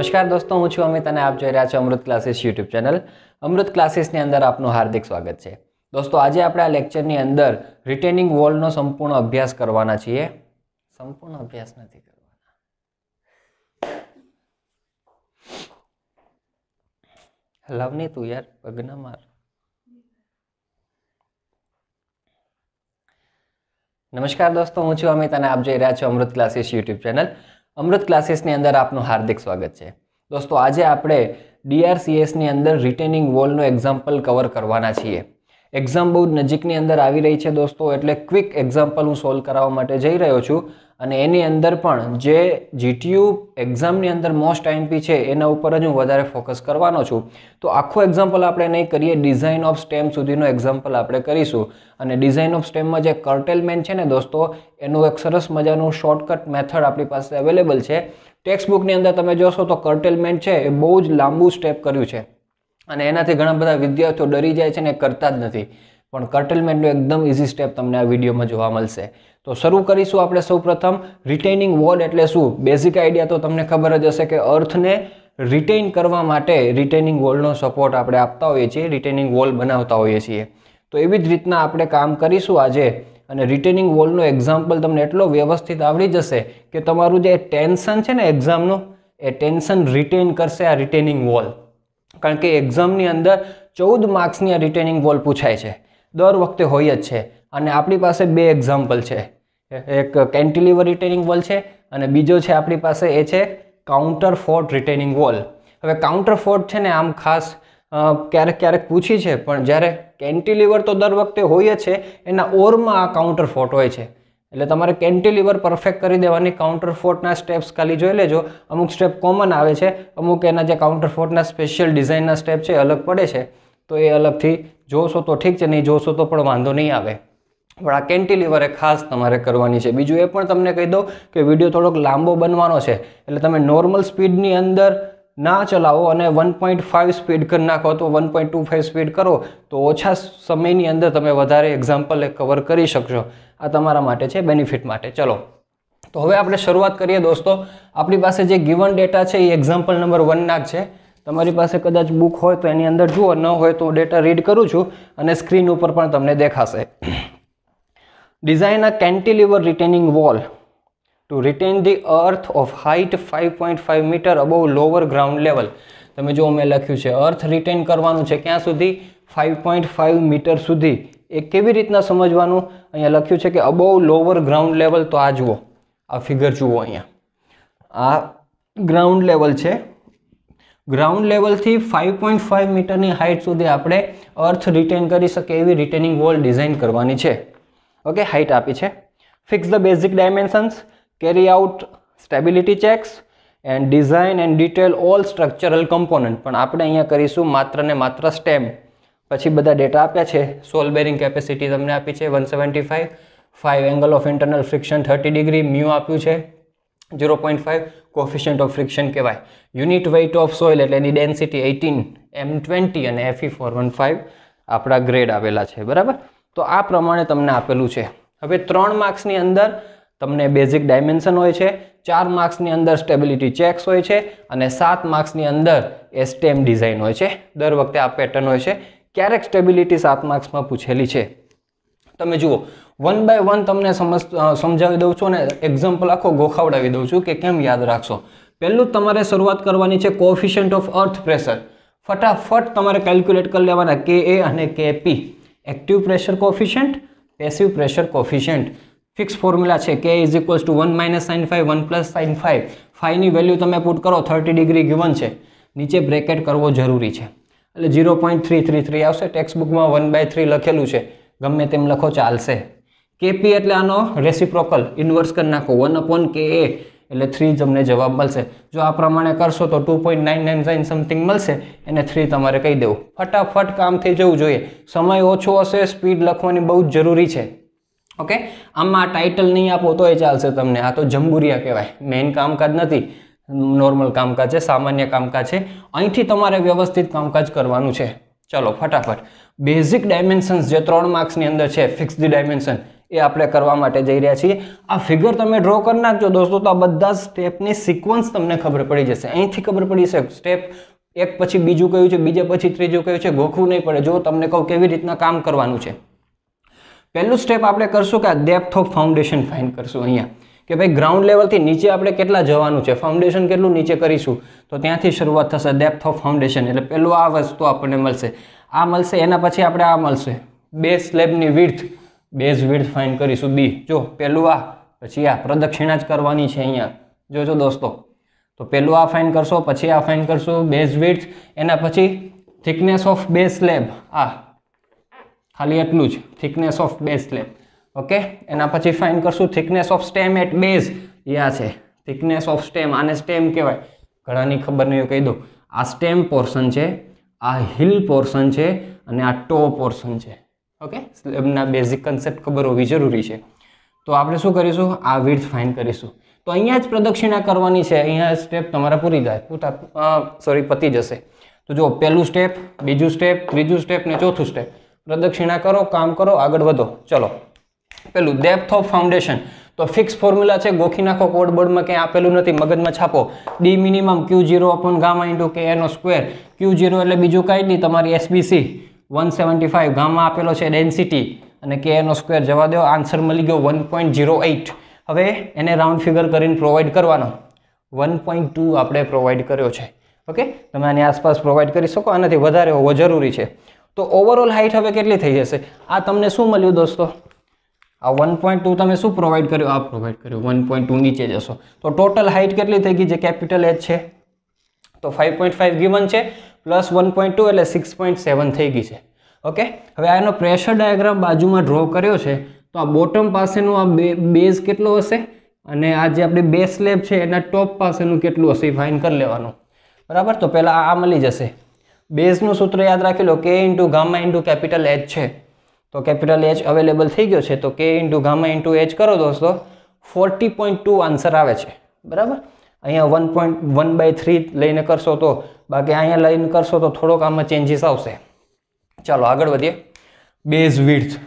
નમસ્કાર દોસ્તો, હું છું અમિત અને આપ જોઈ રહ્યા છો Amrut classes YouTube channel. Amrut ક્લાસીસની અંદર આપનું હાર્દિક સ્વાગત છે. દોસ્તો, આજે આપણે આ લેક્ચરની અંદર રિટેનિંગ વોલનો સંપૂર્ણ અભ્યાસ કરવાના છીએ. સંપૂર્ણ અભ્યાસ નથી કરવાના. લવની તું યાર પગના માર. નમસ્કાર દોસ્તો, હું છું અમિત અને આપ જોઈ રહ્યા છો Amrut classes YouTube channel. Amrut ક્લાસીસની અંદર આપનું હાર્દિક સ્વાગત છે. દોસ્તો, આજે આપણે ડીઆરસીએસની અંદર રિટેનિંગ વોલનો એક્ઝામ્પલ કવર કરવાના છીએ. એક્ઝામ બહુ નજીકની અંદર આવી રહી છે દોસ્તો, એટલે ક્વિક એક્ઝામ્પલ હું સોલ્વ કરાવવા માટે જઈ રહ્યો છું. અને એની અંદર પણ જે જીટીયુ એક્ઝામની અંદર મોસ્ટ આઈએમપી છે, એના ઉપર જ હું વધારે ફોકસ કરવાનો છું. તો આખો એક્ઝામ્પલ આપણે નહીં કરીએ ડિઝાઇન ઓફ સ્ટેમ સુધીનો એક્ઝામ્પલ આપણે કરીશું. અને ડિઝાઇન ઓફ સ્ટેમમાં જે કર્ટેલમેન્ટ છે ને દોસ્તો, એનું એક સરસ મજાનું શોર્ટકટ મેથડ આપણી પાસે અવેલેબલ છે. ટેક્સ્ટ બુકની અંદર તમે જોશો તો કર્ટેલમેન્ટ છે, એ બહુ જ લાંબુ સ્ટેપ કર્યું છે. અને એનાથી ઘણા બધા વિદ્યાર્થીઓ ડરી જાય છે ને કરતા જ નથી. પણ કર્ટેલમેન્ટનું એકદમ ઇઝી સ્ટેપ તમને આ વિડીયોમાં જોવા મળશે. તો શરૂ કરીશું આપણે સૌ પ્રથમ રિટેનિંગ વોલ એટલે શું? બેઝિક આઈડિયા તો તમને ખબર જ હશે કે અર્થને રિટેઇન કરવા માટે રિટેનિંગ વોલનો સપોર્ટ આપણે આપતા હોઈએ છીએ રિટેનિંગ વોલ બનાવતા હોઈએ છીએ. તો એવી જ રીતના આપણે કામ કરીશું આજે. અને રિટેનિંગ વોલનો એક્ઝામ્પલ તમને એટલો વ્યવસ્થિત આવડી જશે કે તમારું જે ટેન્શન છે ને એક્ઝામનું એ ટેન્શન રિટેન કરશે આ રિટેનિંગ વોલ કારણ કે એક્ઝામની અંદર ચૌદ માર્ક્સની આ રિટેનિંગ વોલ પૂછાય છે. દર વખતે હોય જ છે. અને આપણી પાસે બે એક્ઝામ્પલ છે. એક કેન્ટિલિવર રિટેનિંગ વોલ છે અને બીજો છે આપણી પાસે એ છે કાઉન્ટર ફોર્ટ રિટેનિંગ વોલ હવે કાઉન્ટર ફોર્ટ છે ને આમ ખાસ ક્યારેક ક્યારેક પૂછી છે, પણ જ્યારે કેન્ટિલિવર તો દર વખતે હોય જ છે, એના ઓરમાં આ કાઉન્ટર ફોર્ટ હોય છે. એટલે તમારે કેન્ટિલિવર પરફેક્ટ કરી દેવાની કાઉન્ટર ફોર્ટના સ્ટેપ્સ ખાલી જોઈ લેજો. અમુક સ્ટેપ કોમન આવે છે, અમુક એના જે કાઉન્ટર ફોર્ટના સ્પેશિયલ ડિઝાઇનના સ્ટેપ છે અલગ પડે છે. તો એ અલગથી જોશો તો ઠીક છે, નહીં જોશો તો પણ વાંધો નહીં આવે. પણ આ કેન્ટિલીવર એ ખાસ તમારે કરવાની છે. બીજું એ પણ તમને કહી દઉં કે વીડિયો થોડોક લાંબો બનવાનો છે. એટલે તમે નોર્મલ સ્પીડની અંદર ના ચલાવો અને વન પોઈન્ટ ફાઇવ સ્પીડ કરી નાખો તો one point two five speed કરો તો ઓછા સમયની અંદર તમે વધારે એક્ઝામ્પલ કવર કરી શકશો. આ તમારા માટે છે બેનિફિટ માટે. ચલો. તો હવે આપણે શરૂઆત કરીએ દોસ્તો. આપણી પાસે જે ગિવન ડેટા છે એ એક્ઝામ્પલ નંબર વનના છે. તમારી પાસે કદાચ બુક હોય તો એની અંદર જુઓ, ન હોય તો ડેટા રીડ કરું છું અને સ્ક્રીન ઉપર પણ તમને દેખાશે. Design a cantilever retaining wall to retain the earth of height five meter five metre ground level. તમે જો મેં લખ્યું છે અર્થ રિટેન કરવાનું છે ક્યાં સુધી? ફાઇવ પોઈન્ટ ફાઇવ મીટર સુધી. એ કેવી રીતના સમજવાનું? અહીંયા લખ્યું છે કે અબોવ લોઅર ગ્રાઉન્ડ લેવલ તો આ જુઓ. આ ફિગર જુઓ અહીંયા. આ ગ્રાઉન્ડ લેવલ છે. ગ્રાઉન્ડ લેવલથી ફાઇવ પોઈન્ટ ફાઇવ મીટરની હાઇટ સુધી આપણે અર્થ રિટેન કરી શકે એવી રિટેનિંગ વોલ ડિઝાઇન કરવાની છે. ઓકે હાઇટ આપી છે. Fix the basic dimensions carry out stability checks and design and detail all structural component પણ આપણે અહીંયા કરીશું માત્ર ને માત્ર સ્ટેમ પછી બધા ડેટા આપ્યા છે. સોલ બેરિંગ કેપેસિટી તમને આપી છે one seventy five five angle of internal friction thirty degree mu આપ્યું છે. Zero point five coefficient of friction કહેવાય. યુનિટ વેઇટ ઓફ સોઇલ એટલે એની ડેન્સિટી એઇટીન એમ ટ્વેન્ટી અને એફી ફોર વન ફાઇવ આપણા ગ્રેડ આવેલા છે. બરાબર? તો આ પ્રમાણે તમને આપેલું છે. હવે ત્રણ માર્ક્સની અંદર તમને બેઝિક ડાયમેન્શન હોય છે, ચાર માર્ક્સની અંદર સ્ટેબિલિટી ચેક્સ હોય છે અને સાત માર્ક્સની અંદર એ સ્ટેમ ડિઝાઇન હોય છે. દર વખતે આ પેટર્ન હોય છે. ક્યારેક સ્ટેબિલિટી સાત માર્ક્સમાં પૂછેલી છે. તમે જુઓ, વન બાય વન તમને સમજ સમજાવી દઉં છું અને એક્ઝામ્પલ આખો ગોખાવડાવી દઉં છું કે કેમ યાદ રાખશો. પહેલું તમારે શરૂઆત કરવાની છે કોફિશિયન્ટ ઓફ અર્થ પ્રેશર ફટાફટ તમારે કેલ્ક્યુલેટ કરી લેવાના, કે એ અને K P. Active pressure coefficient passive pressure coefficient. Fix formula છે K is equals to one minus sine five one plus sine five ફાઇવની value તમે પુટ કરો થર્ટી ડિગ્રી ગિવન છે. નીચે બ્રેકેટ કરવો જરૂરી છે. એટલે zero point three three three આવશે. ટેક્સ્ટ બુકમાં વન બાય થ્રી લખેલું છે. ગમે તેમ લખો, ચાલશે. કેપી એટલે આનો રેસિપ્રોકલ ઇન્વર્સ કરી નાખો. વન અપોન કે એ એટલે થ્રી તમને જવાબ મળશે. જો આ પ્રમાણે કરશો તો two point nine nine nine something મળશે. એને થ્રી તમારે કહી દેવું. ફટાફટ કામ થઈ જવું જોઈએ. સમય ઓછો હશે સ્પીડ લખવાની બહુ જ જરૂરી છે. ઓકે આમાં ટાઇટલ નહીં આપો તોય ચાલશે તમને. આ તો જંબુરિયા કહેવાય. મેઇન કામકાજ નથી. નોર્મલ કામકાજ છે, સામાન્ય કામકાજ છે. અહીંથી તમારે વ્યવસ્થિત કામકાજ કરવાનું છે. ચલો, ફટાફટ. બેઝિક ડાયમેન્શન્સ જે ત્રણ માર્ક્સની અંદર છે ફિક્સ ડાયમેન્શન એ આપણે કરવા માટે જઈ રહ્યા છીએ. આ ફિગર તમે ડ્રો કરી નાખજો દોસ્તો, તો આ બધા સ્ટેપની સિક્વન્સ તમને ખબર પડી જશે. અહીંથી ખબર પડી જશે સ્ટેપ એક પછી બીજું કયું છે, બીજા પછી ત્રીજું કયું છે, ગોખવું નહીં પડે. જો તમને કહું કેવી રીતના કામ કરવાનું છે. પહેલું સ્ટેપ આપણે કરશું કે આ ડેપ્થ ઓફ ફાઉન્ડેશન ફાઇન કરશું અહીંયા. કે ભાઈ ગ્રાઉન્ડ લેવલથી નીચે આપણે કેટલા જવાનું છે ફાઉન્ડેશન કેટલું નીચે કરીશું? તો ત્યાંથી શરૂઆત થશે ડેપ્થ ઓફ ફાઉન્ડેશન એટલે પહેલું આ વસ્તુ આપણને મળશે. આ મળશે, એના પછી આપણે આ મળશે. બે સ્લેબની વિડ્થ બેઝ વિડ્થ ફાઇન કરીશું. બી જો પહેલું આ, પછી આ, પ્રદક્ષિણા જ કરવાની છે અહીંયા. જોજો દોસ્તો. તો પહેલું આ ફાઇન કરશો, પછી આ ફાઇન કરશું, બેઝ વિડ્થ, એના પછી થિકનેસ ઓફ બેઝ સ્લેબ. આ, ખાલી એટલું જ, thickness of base slab. Okay? એના પછી ફાઇન કરશું thickness of stem at base. યા છે. Thickness of stem. આને સ્ટેમ કહેવાય. ઘણાની ખબર નહીં કહી દઉં. આ સ્ટેમ પોર્શન છે, આ હિલ પોર્શન છે, અને આ ટો પોર્શન છે. ઓકે સ્લેબના બેઝિક કન્સેપ્ટ ખબર હોવી જરૂરી છે. તો આપણે શું કરીશું? આ વિડ્થ ફાઇન કરીશું. તો અહીંયા જ પ્રદક્ષિણા કરવાની છે. અહીંયા સ્ટેપ તમારા પૂરી જાય. પૂતા સોરી પતી જશે. તો જો, પહેલું સ્ટેપ બીજું સ્ટેપ ત્રીજું સ્ટેપ ને ચોથું સ્ટેપ પ્રદક્ષિણા કરો, કામ કરો, આગળ વધો. ચલો. પેલું ડેપ્થ ઓફ ફાઉન્ડેશન તો ફિક્સ ફોર્મ્યુલા છે, ગોખી નાખો કોડ બોર્ડમાં ક્યાંય આપેલું નથી, મગજમાં છાપો. D minimum Q zero upon gamma into K એનો સ્ક્વેર ક્યુ જીરો એટલે બીજું કાંઈ નહીં, તમારી એસબીસી વન સેવન્ટી ફાઇવ ગામમાં આપેલો છે ડેન્સિટી. અને કે એનો સ્ક્વેર જવા દો, આન્સર મળી ગયો વન પોઈન્ટ જીરો એઇટ હવે એને રાઉન્ડ ફિગર કરીને પ્રોવાઈડ કરવાનો. વન પોઈન્ટ ટુ આપણે પ્રોવાઈડ કર્યો છે. ઓકે? તમે આની આસપાસ પ્રોવાઈડ કરી શકો, આનાથી વધારે હોવો જરૂરી છે. તો ઓવરઓલ હાઇટ હવે કેટલી થઈ જશે? આ તમને શું મળ્યું દોસ્તો? આ વન પોઈન્ટ ટુ તમે શું પ્રોવાઈડ કર્યું? આ પ્રોવાઈડ કર્યું. વન પોઈન્ટ ટુ નીચે જશો. તો ટોટલ હાઇટ કેટલી થઈ ગઈ? જે કેપિટલ એચ છે. તો ફાઇવ પોઈન્ટ ફાઇવ ગીવન છે. પ્લસ વન પોઈન્ટ ટુ એટલે સિક્સ પોઈન્ટ સેવન થઈ ગઈ છે. ઓકે? હવે આનો પ્રેશર ડાયાગ્રામ બાજુમાં ડ્રો કર્યો છે, તો આ બોટમ પાસેનું આ બેઝ કેટલો હશે? અને આ જે આપણી બે સ્લેબ છે, એના ટોપ પાસેનું કેટલું હશે એ ફાઇન કરી લેવાનું. બરાબર? તો પહેલાં આ મળી જશે. બેઝનું સૂત્ર યાદ રાખી લો, K into gamma into capital H છે. તો કેપિટલ એચ અવેલેબલ થઈ ગયો છે, તો કે ઇન્ટુ ગામા ઇન્ટુ એચ કરો દોસ્તો, ફોર્ટી પોઈન્ટ ટુ આન્સર આવે છે. બરાબર? અહીંયા one point one by three લઈને કરશો તો બાકી અહીંયા લઈને કરશો તો થોડોક આમાં ચેન્જીસ આવશે. ચાલો, આગળ વધીએ. બેઝ વિડ્થ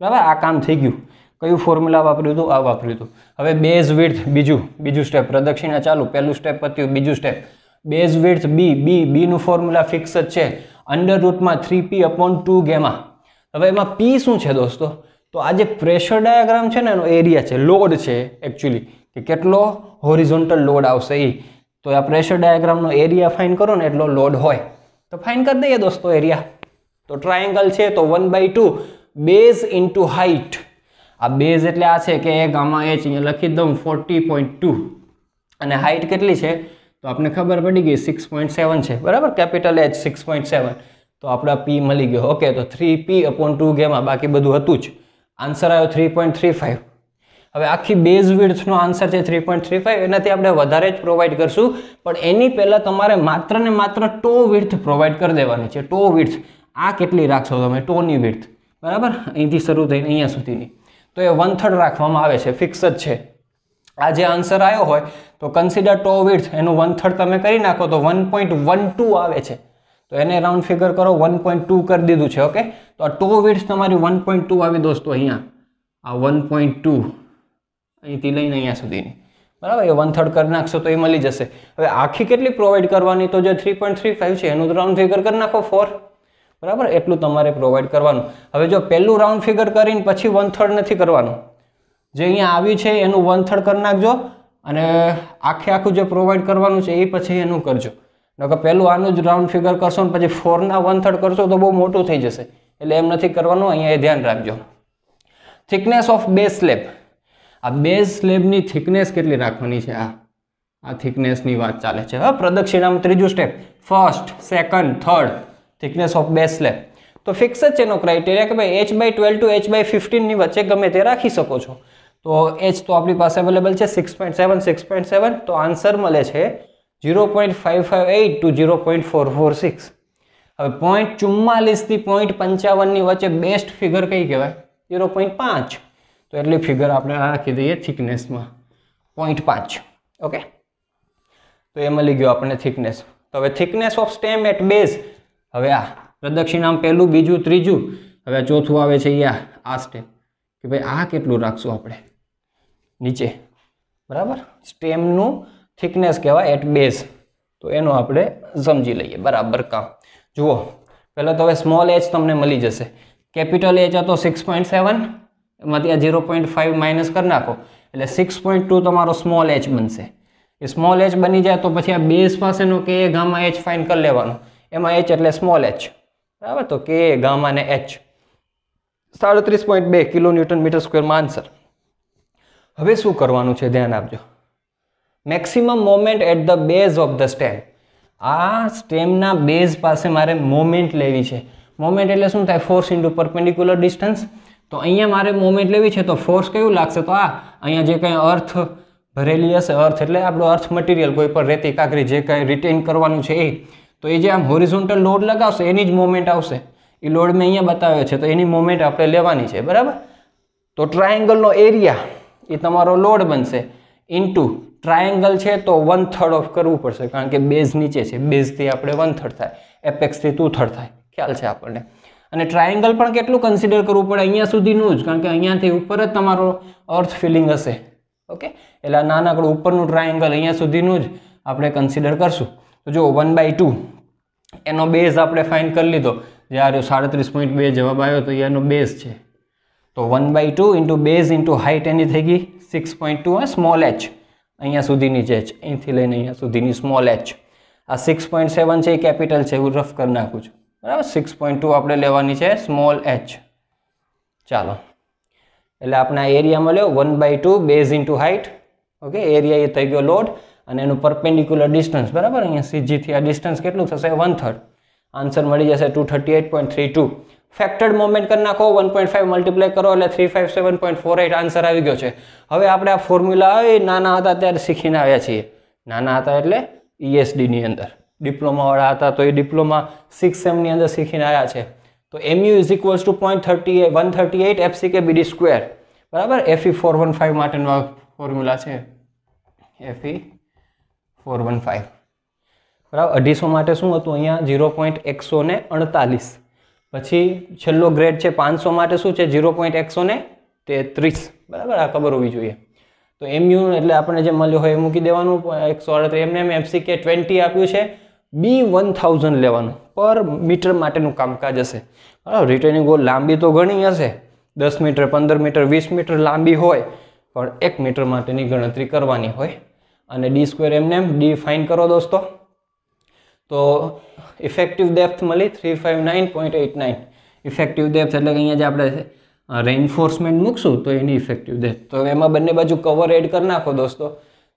બરાબર? આ કામ થઈ ગયું. કયું ફોર્મ્યુલા વાપર્યું હતું? આ વાપર્યું હતું. હવે બેઝ વિડ્થ બીજું બીજું સ્ટેપ પ્રદક્ષિણા ચાલુ, પહેલું સ્ટેપ પત્યું, બીજું step base width B B બીનું formula fix જ છે. Under રૂટમાં three P upon two gamma હવે એમાં પી શું છે દોસ્તો? તો આ જે પ્રેશર ડાયાગ્રામ છે ને, એનો એરિયા છે લોડ છે એકચ્યુઅલી કે કેટલો? હોરિઝોન્ટલ લોડ આવશે એ તો આ પ્રેશર ડાયાગ્રામનો એરિયા ફાઇન કરો ને એટલો લોડ હોય. તો ફાઇન કરી દઈએ દોસ્તો એરિયા તો ટ્રાયેંગલ છે તો one by two base into height આ બેઝ એટલે આ છે કે ગામા એચ અહીંયા લખી દઉં ફોર્ટી પોઈન્ટ ટુ અને હાઇટ કેટલી છે? તો આપણે ખબર પડી ગઈ સિક્સ પોઈન્ટ સેવન છે. બરાબર? Capital H six point seven તો આપણે પી મળી ગયો. ઓકે તો three P upon two gamma બાકી બધું હતું જ. આન્સર આવ્યો થ્રી પોઈન્ટ થ્રી ફાઇવ હવે આખી બેઝ વિડ્થનો આન્સર છે થ્રી પોઈન્ટ થ્રી ફાઇવ એનાથી આપણે વધારે જ પ્રોવાઈડ કરશું. પણ એની પહેલાં તમારે માત્ર ને માત્ર ટો વિડ્થ પ્રોવાઈડ કરી દેવાની છે. ટો વિડ્થ આ કેટલી રાખશો તમે? ટોની વિડ્થ બરાબર? અહીંથી શરૂ થઈને અહીંયા સુધીની. તો એ વન થર્ડ રાખવામાં આવે છે. ફિક્સ જ છે. આ જે આન્સર આવ્યો હોય, તો કન્સિડર ટો વિડ્થ એનું વન થર્ડ તમે કરી નાખો તો વન પોઈન્ટ વન ટુ આવે છે. તો એને રાઉન્ડ ફિગર કરો વન પોઈન્ટ ટુ કરી દીધું છે ઓકે તો આ ટો વિડ્થ તમારી વન પોઈન્ટ ટુ આવી દોસ્તો અહીંયા. આ વન પોઈન્ટ ટુ અહીંથી લઈને અહીંયા સુધીની. બરાબર? એ વન થર્ડ કરી નાખશો તો એ મળી જશે. હવે આખી કેટલી પ્રોવાઈડ કરવાની? તો જે થ્રી પોઈન્ટ થ્રી ફાઈવ છે, એનું રાઉન્ડ ફિગર કરી નાખો ફોર બરાબર? એટલું તમારે પ્રોવાઈડ કરવાનું. હવે જો પહેલું રાઉન્ડ ફિગર કરીને પછી વન થર્ડ નથી કરવાનું. જે અહીંયા આવ્યું છે, એનું વન થર્ડ કરી નાખજો અને આખે આખું જે પ્રોવાઈડ કરવાનું છે, એ પછી એનું કરજો. નકર પહેલું આનું જ રાઉન્ડ ફિગર કરશો ને પછી ફોરના વન થર્ડ કરશો તો બહુ મોટું થઈ જશે. એટલે એમ નથી કરવાનું, અહીંયા એ ધ્યાન રાખજો. થિકનેસ ઓફ બે સ્લેબ આ બે સ્લેબની થિકનેસ કેટલી રાખવાની છે? આ આ થિકનેસની વાત ચાલે છે. હા, પ્રદક્ષિણામાં ત્રીજું step first second third thickness of બે સ્લેબ તો ફિક્સ જ એનો ક્રાઇટેરિયા કે ભાઈ H by twelve to H by ફિફ્ટીનની વચ્ચે ગમે તે રાખી શકો છો. તો એચ તો આપણી પાસે અવેલેબલ છે six point seven six point seven તો આન્સર મળે છે zero point five five eight two zero point four four six હવે પોઈન્ટ ચુમ્માલીસથી પોઈન્ટ પંચાવનની વચ્ચે બેસ્ટ ફિગર કઈ કહેવાય? ઝીરો પોઈન્ટ પાંચ. તો એટલી ફિગર આપણે રાખી દઈએ થિકનેસમાં પોઈન્ટ પાંચ. ઓકે તો એ મળી ગયો આપણને થિકનેસ તો હવે thickness of stem at base હવે આ પ્રદક્ષિણામ પહેલું, બીજું, ત્રીજું. હવે ચોથું આવે છે યા આ સ્ટેમ કે ભાઈ આ કેટલું રાખશું આપણે? નીચે. બરાબર? સ્ટેમનું થિકનેસ કહેવાય એટ બેઝ તો એનું આપણે સમજી લઈએ. બરાબર કામ. જુઓ. પહેલાં તો હવે સ્મોલ એચ તમને મળી જશે. કેપિટલ એચ હતો સિક્સ પોઈન્ટ સેવન એમાંથી આ ઝીરો પોઈન્ટ ફાઇવ માઇનસ કરી નાખો. એટલે સિક્સ પોઈન્ટ ટુ તમારો સ્મોલ એચ બનશે. એ સ્મોલ એચ બની જાય તો પછી આ બેઝ પાસેનો કે ગામા એચ ફાઇન કરી લેવાનો. એમાં એચ એટલે સ્મોલ એચ બરાબર? તો કે ગામા ને એચ સાડત્રીસ પોઈન્ટ બે કિલો ન્યૂટન મીટર સ્ક્વેરમાં આન્સર હવે શું કરવાનું છે? ધ્યાન આપજો. Maximum moment at the base of the stem આ સ્ટેમના બેઝ પાસે મારે મોમેન્ટ લેવી છે. મોમેન્ટ એટલે શું થાય? ફોર્સ ઇન્ટુ પરપેન્ડિક્યુલર ડિસ્ટન્સ તો અહીંયા મારે મોમેન્ટ લેવી છે, તો ફોર્સ કયું લાગશે? તો આ, અહીંયા જે કંઈ અર્થ ભરેલી હશે, અર્થ એટલે આપણો અર્થ મટીરિયલ કોઈ પણ રેતી, કાંકરી, જે કંઈ રિટેન કરવાનું છે એ. તો એ જે આમ હોરિઝોન્ટલ લોડ લગાવશે, એની જ મોમેન્ટ આવશે. એ લોડ મેં અહીંયા બતાવ્યો છે, તો એની મોમેન્ટ આપણે લેવાની છે, બરાબર? તો ટ્રાયેંગલનો એરિયા એ તમારો લોડ બનશે. ઇન્ટુ ટ્રાયેંગલ છે તો વન થર્ડ ઓફ કરવું પડશે, કારણ કે બેઝ નીચે છે. બેઝથી આપણે વન થર્ડ થાય. એપેક્સથી ટુ થર્ડ થાય. ખ્યાલ છે આપણને? અને ટ્રાયેંગલ પણ કેટલું કન્સિડર કરવું પડે અહીંયા સુધીનું જ, કારણ કે અહીંયાથી ઉપર જ તમારો અર્થ ફિલિંગ હશે. ઓકે એટલે આ નાનકડું ઉપરનું ટ્રાયેંગલ અહીંયા સુધીનું જ આપણે કન્સિડર કરશું. તો જો વન બાય ટુ એનો બેઝ આપણે ફાઇન કરી લીધો. જે આ સાડત્રીસ પોઈન્ટ બે જવાબ આવ્યો, તો એનો બેઝ છે. તો one by two into base into height એની થઈ ગઈ six point two small H અહીંયા સુધીની જ એચ અહીંથી લઈને અહીંયા સુધીની સ્મોલ એચ આ સિક્સ પોઈન્ટ સેવન છે, એ કેપિટલ છે એવું રફ કરી નાખું છું. બરાબર? સિક્સ પોઈન્ટ ટુ આપણે લેવાની છે સ્મોલ એચ ચાલો. એટલે આપણે આ એરિયા મળ્યો one by two base into height okay area એ થઈ ગયો લોડ અને એનું પરપેન્ડિક્યુલર ડિસ્ટન્સ બરાબર? અહીંયા સીજીથી આ ડિસ્ટન્સ કેટલું થશે? વન થર્ડ આન્સર મળી જશે two thirty eight point three two factored moment કરી નાખો વન પોઈન્ટ ફાઈવ મલ્ટીપ્લાય કરો એટલે three five seven point four eight answer આવી ગયો છે. હવે આપણે આ ફોર્મ્યુલા નાના હતા ત્યારે શીખીને આવ્યા છીએ. નાના હતા એટલે ઈએસડીની અંદર. ડિપ્લોમાવાળા હતા, તો એ ડિપ્લોમા સિક્સ સેમની અંદર શીખીને આવ્યા છે. તો mu is equals to point thirty one thirty eight FC K BD square બરાબર? એફઈ ફોર વન ફાઈવ માટેનો ફોર્મ્યુલા છે. એફઈ ફોર વન ફાઈવ બરાબર? અઢીસો માટે શું હતું? અહીંયા ઝીરો પોઈન્ટ એકસો ને અડતાલીસ. પછી છેલ્લો ગ્રેડ છે પાંચસો માટે શું છે? ઝીરો પોઈન્ટ એકસો ને તેત્રીસ. બરાબર? આ ખબર હોવી જોઈએ. તો એમયુ એટલે આપણે જે મળ્યો હોય એ મૂકી દેવાનું. એકસો અડત્રીસ એમને એમ એફસી કે ટ્વેન્ટી આપ્યું છે. બી વન થાઉઝન્ડ લેવાનું. પર મીટર માટેનું કામકાજ હશે. બરાબર રિટર્નિંગ ગોલ લાંબી તો ઘણી હશે. દસ મીટર, પંદર મીટર, વીસ મીટર લાંબી હોય, પણ એક મીટર માટેની ગણતરી કરવાની હોય. અને ડી સ્ક્વેર એમને એમ ડી ફાઇન કરો દોસ્તો. તો ઇફેક્ટિવ ડેપ્થ મળી three five nine point eight nine effective depth એટલે કે અહીંયા જે આપણે રેઇન્ફોર્સમેન્ટ મૂકશું તો એની ઇફેક્ટિવ ડેપ્થ તો એમાં બંને બાજુ કવર એડ કરી નાખો દોસ્તો.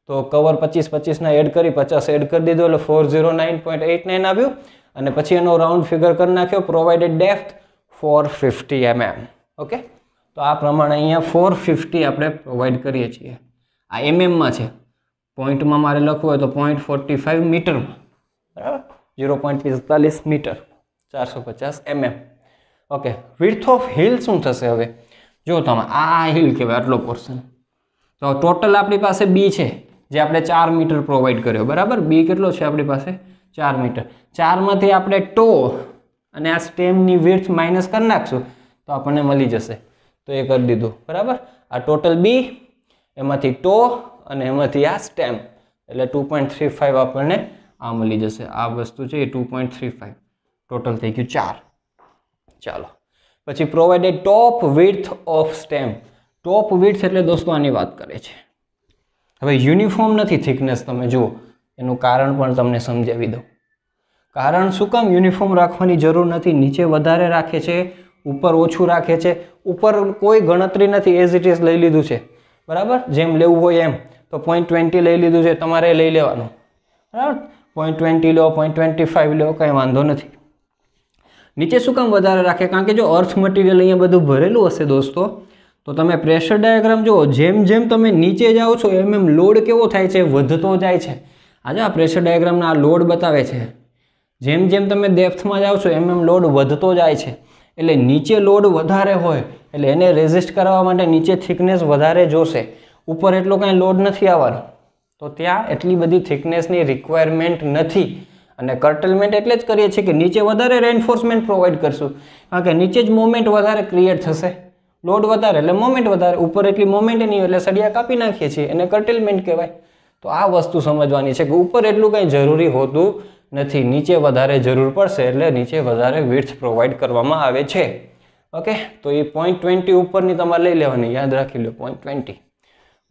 તો કવર પચીસ પચીસના એડ કરી, પચાસ એડ કરી દીધો, એટલે four zero nine point eight nine આવ્યું. અને પછી એનો રાઉન્ડ ફિગર કરી નાખ્યો provided depth four fifty MM okay તો આ પ્રમાણે અહીંયા ફોર ફિફ્ટી આપણે પ્રોવાઈડ કરીએ છીએ. આ એમએમમાં છે. પોઈન્ટમાં મારે લખવું હોય તો પોઈન્ટ ફોર્ટી ફાઇવ મીટરમાં બરાબર? ઝીરો પોઈન્ટ પિસ્તાલીસ મીટર ચારસો પચાસ MM okay width of heel શું થશે હવે? જો તમે, આ હિલ કહેવાય, આટલો પોર્શન તો ટોટલ આપણી પાસે બી છે. જે આપણે ચાર મીટર પ્રોવાઈડ કર્યો, બરાબર? બી કેટલો છે આપણી પાસે? ચાર મીટર. ચારમાંથી આપણે ટો અને આ સ્ટેમની વિર્થ માઇનસ કરી નાખશું, તો આપણને મળી જશે. તો એ કરી દીધું, બરાબર? આ ટોટલ બી એમાંથી ટો અને એમાંથી આ સ્ટેમ એટલે ટુ પોઈન્ટ થ્રી ફાઇવ આપણને આ મળી જશે. આ વસ્તુ છે એ two point three five total થઈ ગયું ચાર. ચાલો. પછી provided top width of stem top width એટલે દોસ્તો આની વાત કરે છે. હવે યુનિફોર્મ નથી થિકનેસ તમે જુઓ, એનું કારણ પણ તમને સમજાવી દઉં. કારણ શું કામ યુનિફોર્મ રાખવાની જરૂર નથી, નીચે વધારે રાખે છે, ઉપર ઓછું રાખે છે, ઉપર કોઈ ગણતરી નથી એઝ ઇટ ઇઝ લઈ લીધું છે. બરાબર? જેમ લેવું હોય એમ. તો પોઈન્ટ ટ્વેન્ટી લઈ લીધું છે, તમારે લઈ લેવાનું. બરાબર? પોઈન્ટ ટ્વેન્ટી લો પોઈન્ટ ટ્વેન્ટી ફાઇવ લો, કંઈ વાંધો નથી. નીચે શું કામ વધારે રાખે? કારણ કે જો અર્થ મટીરિયલ અહીંયા બધું ભરેલું હશે દોસ્તો તો તમે પ્રેશર ડાયાગ્રામ જુઓ, જેમ જેમ તમે નીચે જાઓ છો, એમ એમ લોડ કેવો થાય છે, વધતો જાય છે. આજે આ પ્રેશર ડાયાગ્રામના આ લોડ બતાવે છે. જેમ જેમ તમે ડેપ્થમાં જાઓ છો, એમ એમ લોડ વધતો જાય છે. એટલે નીચે લોડ વધારે હોય, એટલે એને રેઝિસ્ટ કરવા માટે નીચે થિકનેસ વધારે જોશે. ઉપર એટલો કાંઈ લોડ નથી આવવાનો. તો ત્યાં એટલી બધી થિકનેસની રિક્વાયરમેન્ટ નથી. અને કર્ટલમેન્ટ એટલે જ કરીએ છીએ કે નીચે વધારે રેન્ફોર્સમેન્ટ પ્રોવાઈડ કરશું. કારણ કે નીચે જ મોમેન્ટ વધારે ક્રિએટ થશે. લોડ વધારે, એટલે મોમેન્ટ વધારે. ઉપર એટલી મોમેન્ટ નહીં એટલે સળિયા કાપી નાખીએ છીએ, એને કર્ટેલમેન્ટ કહેવાય. તો આ વસ્તુ સમજવાની છે કે ઉપર એટલું કંઈ જરૂરી હોતું નથી. નીચે વધારે જરૂર પડશે, એટલે નીચે વધારે વિડ્થ પ્રોવાઈડ કરવામાં આવે છે. ઓકે તો એ પોઈન્ટ ટ્વેન્ટી ઉપરની તમારે લઈ લેવાની. યાદ રાખી લો પોઈન્ટ ટ્વેન્ટી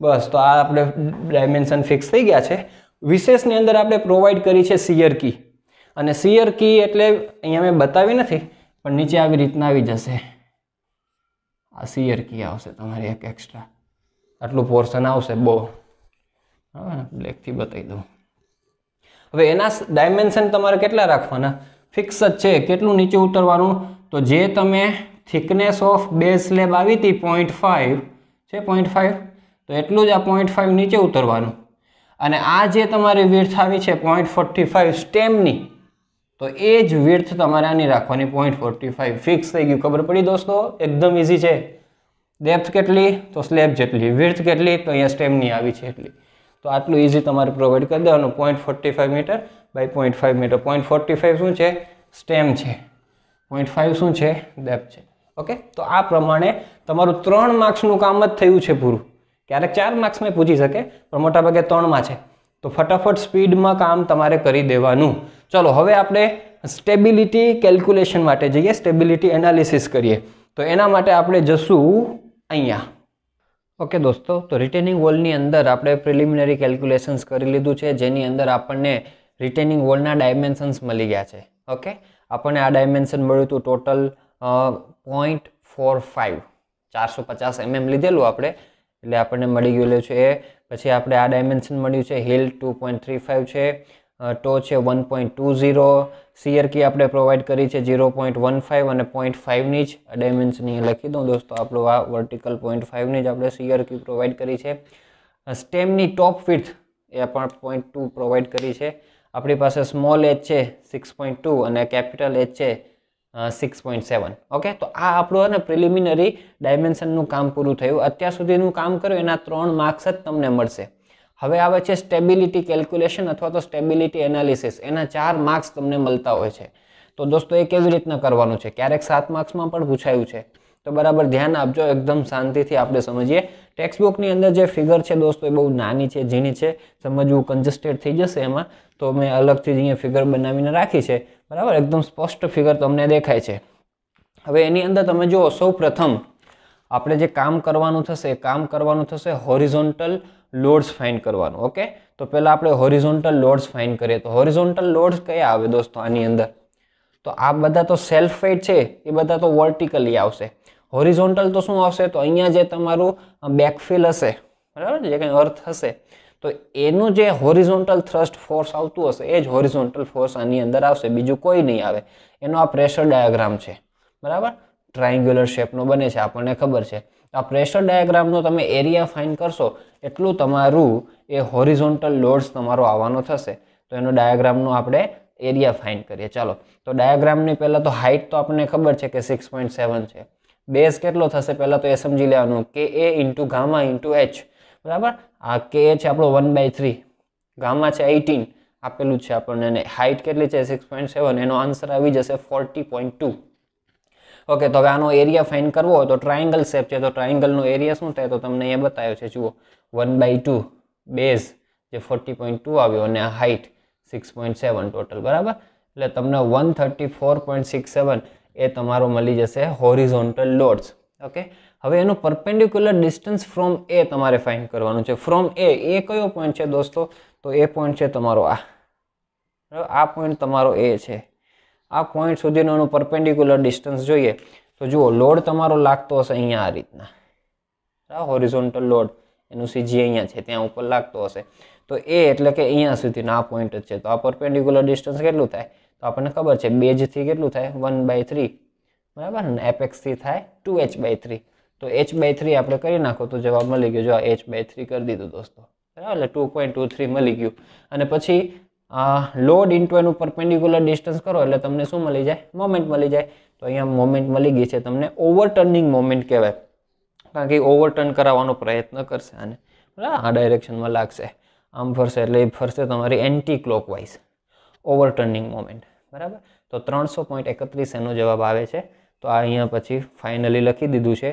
બસ, તો આ આપણે ડાયમેન્શન ફિક્સ થઈ ગયા છે. વિશેષની અંદર આપણે પ્રોવાઈડ કરી છે સિયર કી અને સિયર કી એટલે અહીંયા મેં બતાવી નથી, પણ નીચે આવી રીતના આવી જશે. આ સિયર કી આવશે? તમારે એક એક્સ્ટ્રા આટલું પોર્શન આવશે? બહુ. હા બ્લેકથી બતાવી દઉં. હવે એના ડાયમેન્શન તમારે કેટલા રાખવાના? ફિક્સ જ છે. કેટલું નીચે ઉતરવાનું? તો જે તમે થિકનેસ ઓફ બેઝ સ્લેબ આવી હતી પોઈન્ટ ફાઇવ છે પોઈન્ટ ફાઇવ તો એટલું જ આ પોઈન્ટ ફાઇવ નીચે ઉતરવાનું. અને આ જે તમારી વિર્થ આવી છે પોઈન્ટ ફોર્ટી ફાઇવ સ્ટેમની તો એ જ વિડ્થ તમારે આની રાખવાની. પોઈન્ટ ફોર્ટી ફાઇવ ફિક્સ થઈ ગયું. ખબર પડી દોસ્તો? એકદમ ઇઝી છે. ડેપ્થ કેટલી? તો સ્લેબ જેટલી. વિડ્થ કેટલી? તો અહીંયા સ્ટેમની આવી છે એટલી. તો આટલું ઇઝી તમારે પ્રોવાઈડ કરી દેવાનું. Point forty five metre by point five metre point forty five શું છે? સ્ટેમ છે. પોઈન્ટ ફાઇવ શું છે? ડેપ્થ છે. ઓકે તો આ પ્રમાણે તમારું ત્રણ માર્ક્સનું કામ જ થયું છે પૂરું. ક્યારેક ચાર માર્ક્સમાં પૂછી શકે, પણ મોટાભાગે ત્રણમાં છે. તો ફટાફટ સ્પીડમાં કામ તમારે કરી દેવાનું. ચલો, હવે આપણે સ્ટેબિલિટી કેલ્ક્યુલેશન માટે જઈએ સ્ટેબિલિટી એનાલિસિસ કરીએ. તો એના માટે આપણે જશું અહીંયા. ઓકે દોસ્તો, તો રિટેનિંગ વોલની અંદર આપણે પ્રિલિમિનરી કેલ્ક્યુલેશન્સ કરી લીધું છે, જેની અંદર આપણને રિટેનિંગ વોલના ડાયમેન્શન્સ મળી ગયા છે. ઓકે આપણને આ ડાયમેન્શન મળ્યું હતું ટોટલ પોઈન્ટ ફોર ફાઇવ ચારસો પચાસ એમએમ લીધેલું આપણે, એટલે આપણને મળી ગયેલું છે. પછી આપણે આ ડાયમેન્શન મળ્યું છે heel two point three five છે. ટો છે one point two zero. C R કી આપણે પ્રોવાઈડ કરી છે ઝીરો પોઈન્ટ વન ફાઇવ અને પોઈન્ટ ફાઇવની જ ડાયમેન્શન લખી દઉં. દોસ્તો, આપણું આ વર્ટિકલ પોઈન્ટ ફાઇવની જ આપણે સિયર કી પ્રોવાઈડ કરી છે. સ્ટેમની ટોપ વિથ એ પણ પોઈન્ટ ટુ પ્રોવાઈડ કરી છે. આપણી પાસે સ્મોલ એચ છે સિક્સ પોઈન્ટ ટુ અને કેપિટલ એચ છે સિક્સ પોઈન્ટ સેવન ઓકે? તો આ આપણું અને પ્રિલિમિનરી ડાયમેન્શનનું કામ પૂરું થયું. અત્યાર સુધીનું કામ કર્યું, એના ત્રણ માર્ક્સ જ તમને મળશે. હવે આવે છે સ્ટેબિલિટી કેલ્ક્યુલેશન અથવા તો સ્ટેબિલિટી એનાલિસિસ એના ચાર માર્ક્સ તમને મળતા હોય છે. તો દોસ્તો, એ કેવી રીતના કરવાનું છે? ક્યારેક સાત માર્ક્સમાં પણ પૂછાયું છે. તો બરાબર, ધ્યાન આપજો, એકદમ શાંતિથી આપણે સમજીએ. ટેક્સ્ટબુકની અંદર જે ફિગર છે દોસ્તો, એ બહુ નાની છે, ઝીણી છે. સમજવું કન્જસ્ટેડ થઈ જશે એમાં. તો મેં અલગથી અહીંયા ફિગર બનાવીને રાખી છે. બરાબર, એકદમ સ્પષ્ટ ફિગર તમને દેખાય છે. હવે એની અંદર તમે જુઓ સૌ પ્રથમ આપણે જે કામ કરવાનું થશે, કામ કરવાનું થશે હોરિઝોન્ટલ લોડ્સ ફાઇન કરવાનું ઓકે તો પહેલાં આપણે હોરિઝોન્ટલ લોડ્સ ફાઇન કરીએ. તો હોરિઝોન્ટલ લોડ્સ કયા આવે દોસ્તો આની અંદર? તો આ બધા તો સેલ્ફ વેઇટ છે, એ બધા તો વર્ટિકલી આવશે. હોરિઝોન્ટલ તો શું આવશે? તો અહીંયા જે તમારું બેકફિલ હશે, બરાબર જે કંઈ અર્થ હશે. તો એનું જે હોરિઝોન્ટલ થ્રસ્ટ ફોર્સ આવતું હશે, એ જ હોરિઝોન્ટલ ફોર્સ આની અંદર આવશે, બીજું કોઈ નહીં આવે. એનો આ પ્રેશર ડાયાગ્રામ છે, બરાબર? ટ્રાયંગ્યુલર શેપનો બને છે, આપણને ખબર છે. આ પ્રેશર ડાયાગ્રામનો તમે એરિયા ફાઇન કરશો એટલું તમારું એ હોરિઝોન્ટલ લોડ્સ તમારો આવવાનો થશે. તો એનો ડાયાગ્રામનો આપણે એરિયા ફાઇન કરીએ. ચાલો, તો ડાયાગ્રામની પહેલાં તો હાઇટ તો આપણને ખબર છે કે સિક્સ પોઈન્ટ સેવન છે. બેઝ કેટલો થશે? પહેલાં તો એ સમજી લેવાનું. કે એ ઇન્ટુ ગામા ઇન્ટુ એચ બરાબર? આ કે છે આપણો વન બાય થ્રી ગામા છે એઇટીન આપેલું છે આપણને. અને હાઇટ કેટલી છે? સિક્સ પોઈન્ટ સેવન એનો આન્સર આવી જશે ફોર્ટી પોઈન્ટ ટુ ઓકે તો હવે આનો એરિયા ફાઇન કરવો હોય તો ટ્રાયંગલ શેપ છે. તો ટ્રાયંગલનો એરિયા શું થાય? તો તમને અહીંયા બતાવ્યો છે. જુઓ. વન બાય ટુ બેઝ જે ફોર્ટી પોઈન્ટ ટુ આવ્યો અને height six point seven total બરાબર? એટલે તમને one thirty four point six seven એ તમારો મળી જશે હોરિઝોન્ટલ લોડ્સ ઓકે હવે એનું પરપેન્ડિક્યુલર ડિસ્ટન્સ ફ્રોમ એ તમારે ફાઇન કરવાનું છે. ફ્રોમ એ એ કયો પોઈન્ટ છે દોસ્તો? તો એ પોઈન્ટ છે તમારો આ. આ પોઈન્ટ તમારો એ છે. આ પોઈન્ટ સુધીનો એનું પરપેન્ડિક્યુલર ડિસ્ટન્સ જોઈએ. તો જુઓ લોડ તમારો લાગતો હશે અહીંયા આ રીતના. હોરિઝોન્ટલ લોડ એનું સીજી અહીંયા છે, ત્યાં ઉપર લાગતો હશે. તો એ એટલે કે અહીંયા સુધીનો આ પોઈન્ટ જ છે. તો આ પરપેન્ડિક્યુલર ડિસ્ટન્સ કેટલું થાય? તો આપણને ખબર છે બેજથી કેટલું થાય? વન બાય થ્રી બરાબર? ને એપેક્સથી થાય ટુ એચ બાય થ્રી તો એચ બાય થ્રી આપણે કરી નાખો તો જવાબ મળી ગયો. જો આ એચ બાય થ્રી કરી દીધું દોસ્તો. બરાબર? એટલે ટુ પોઈન્ટ ટુ થ્રી મળી ગયું. અને પછી લોડ ઇન્ટુ એનું પરપેન્ડિક્યુલર ડિસ્ટન્સ કરો એટલે તમને શું મળી જાય? મોમેન્ટ મળી જાય. તો અહીંયા મોમેન્ટ મળી ગઈ છે તમને ઓવરટર્નિંગ મોમેન્ટ કહેવાય. કારણ કે ઓવરટર્ન કરાવવાનો પ્રયત્ન કરશે બરાબર, આ ડાયરેક્શનમાં લાગશે. આમ ફરશે એટલે એ ફરશે તમારી એન્ટી ક્લોકવાઇઝ ઓવરટર્નિંગ મોમેન્ટ બરાબર? તો ત્રણસો પોઈન્ટ એકત્રીસ એનો જવાબ આવે છે. તો આ અહીંયા પછી ફાઇનલી લખી દીધું છે.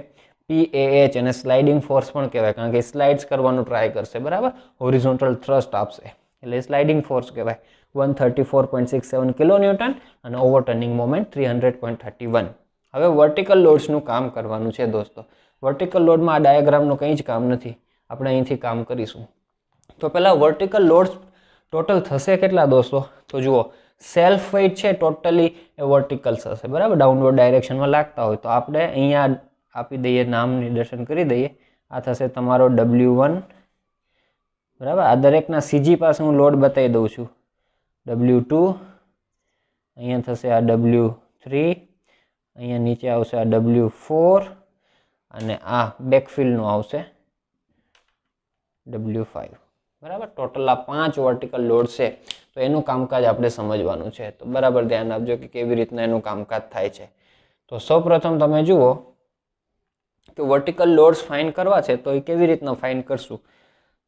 પી એચ અને સ્લાઇડિંગ ફોર્સ પણ કહેવાય, કારણ કે સ્લાઇડ્સ કરવાનું ટ્રાય કરશે. બરાબર? હોરિઝોન્ટલ થ્રસ્ટ આપશે. એટલે સ્લાઇડિંગ ફોર્સ કહેવાય. One thirty four point six seven kilo newton અને overturning moment three hundred point thirty one હવે વર્ટિકલ લોડ્સનું કામ કરવાનું છે દોસ્તો. વર્ટિકલ લોડમાં આ ડાયાગ્રામનું કંઈ જ કામ નથી. આપણે અહીંથી કામ કરીશું. તો પહેલાં વર્ટિકલ લોડ્સ ટોટલ થશે કેટલા દોસ્તો? તો જુઓ સેલ્ફ વેઇટ છે ટોટલી એ વર્ટિકલ થશે, બરાબર? ડાઉનવર્ડ ડાયરેક્શનમાં લાગતા હોય. તો આપણે અહીંયા આપી દઈએ નામ નિદર્શન કરી દઈએ. આ થશે તમારો ડબલ્યુ વન બરાબર? આ દરેકના સીજી પાસે હું લોડ બતાવી દઉં છું. ડબલ્યુ ટુ અહીંયા થશે આ ડબલ્યુ થ્રી અહીંયા નીચે આવશે આ ડબલ્યુ ફોર અને આ બેકફિલ્ડનું આવશે. ડબલ્યુ ફાઇવ બરાબર? ટોટલ આ પાંચ વર્ટિકલ લોડ છે. તો એનું કામકાજ આપણે સમજવાનું છે. તો બરાબર ધ્યાન આપજો કે કેવી રીતના એનું કામકાજ થાય છે. તો સૌપ્રથમ તમે જુઓ કે વર્ટિકલ લોડ્સ ફાઇન કરવા છે તો એ કેવી રીતના ફાઇન કરશું?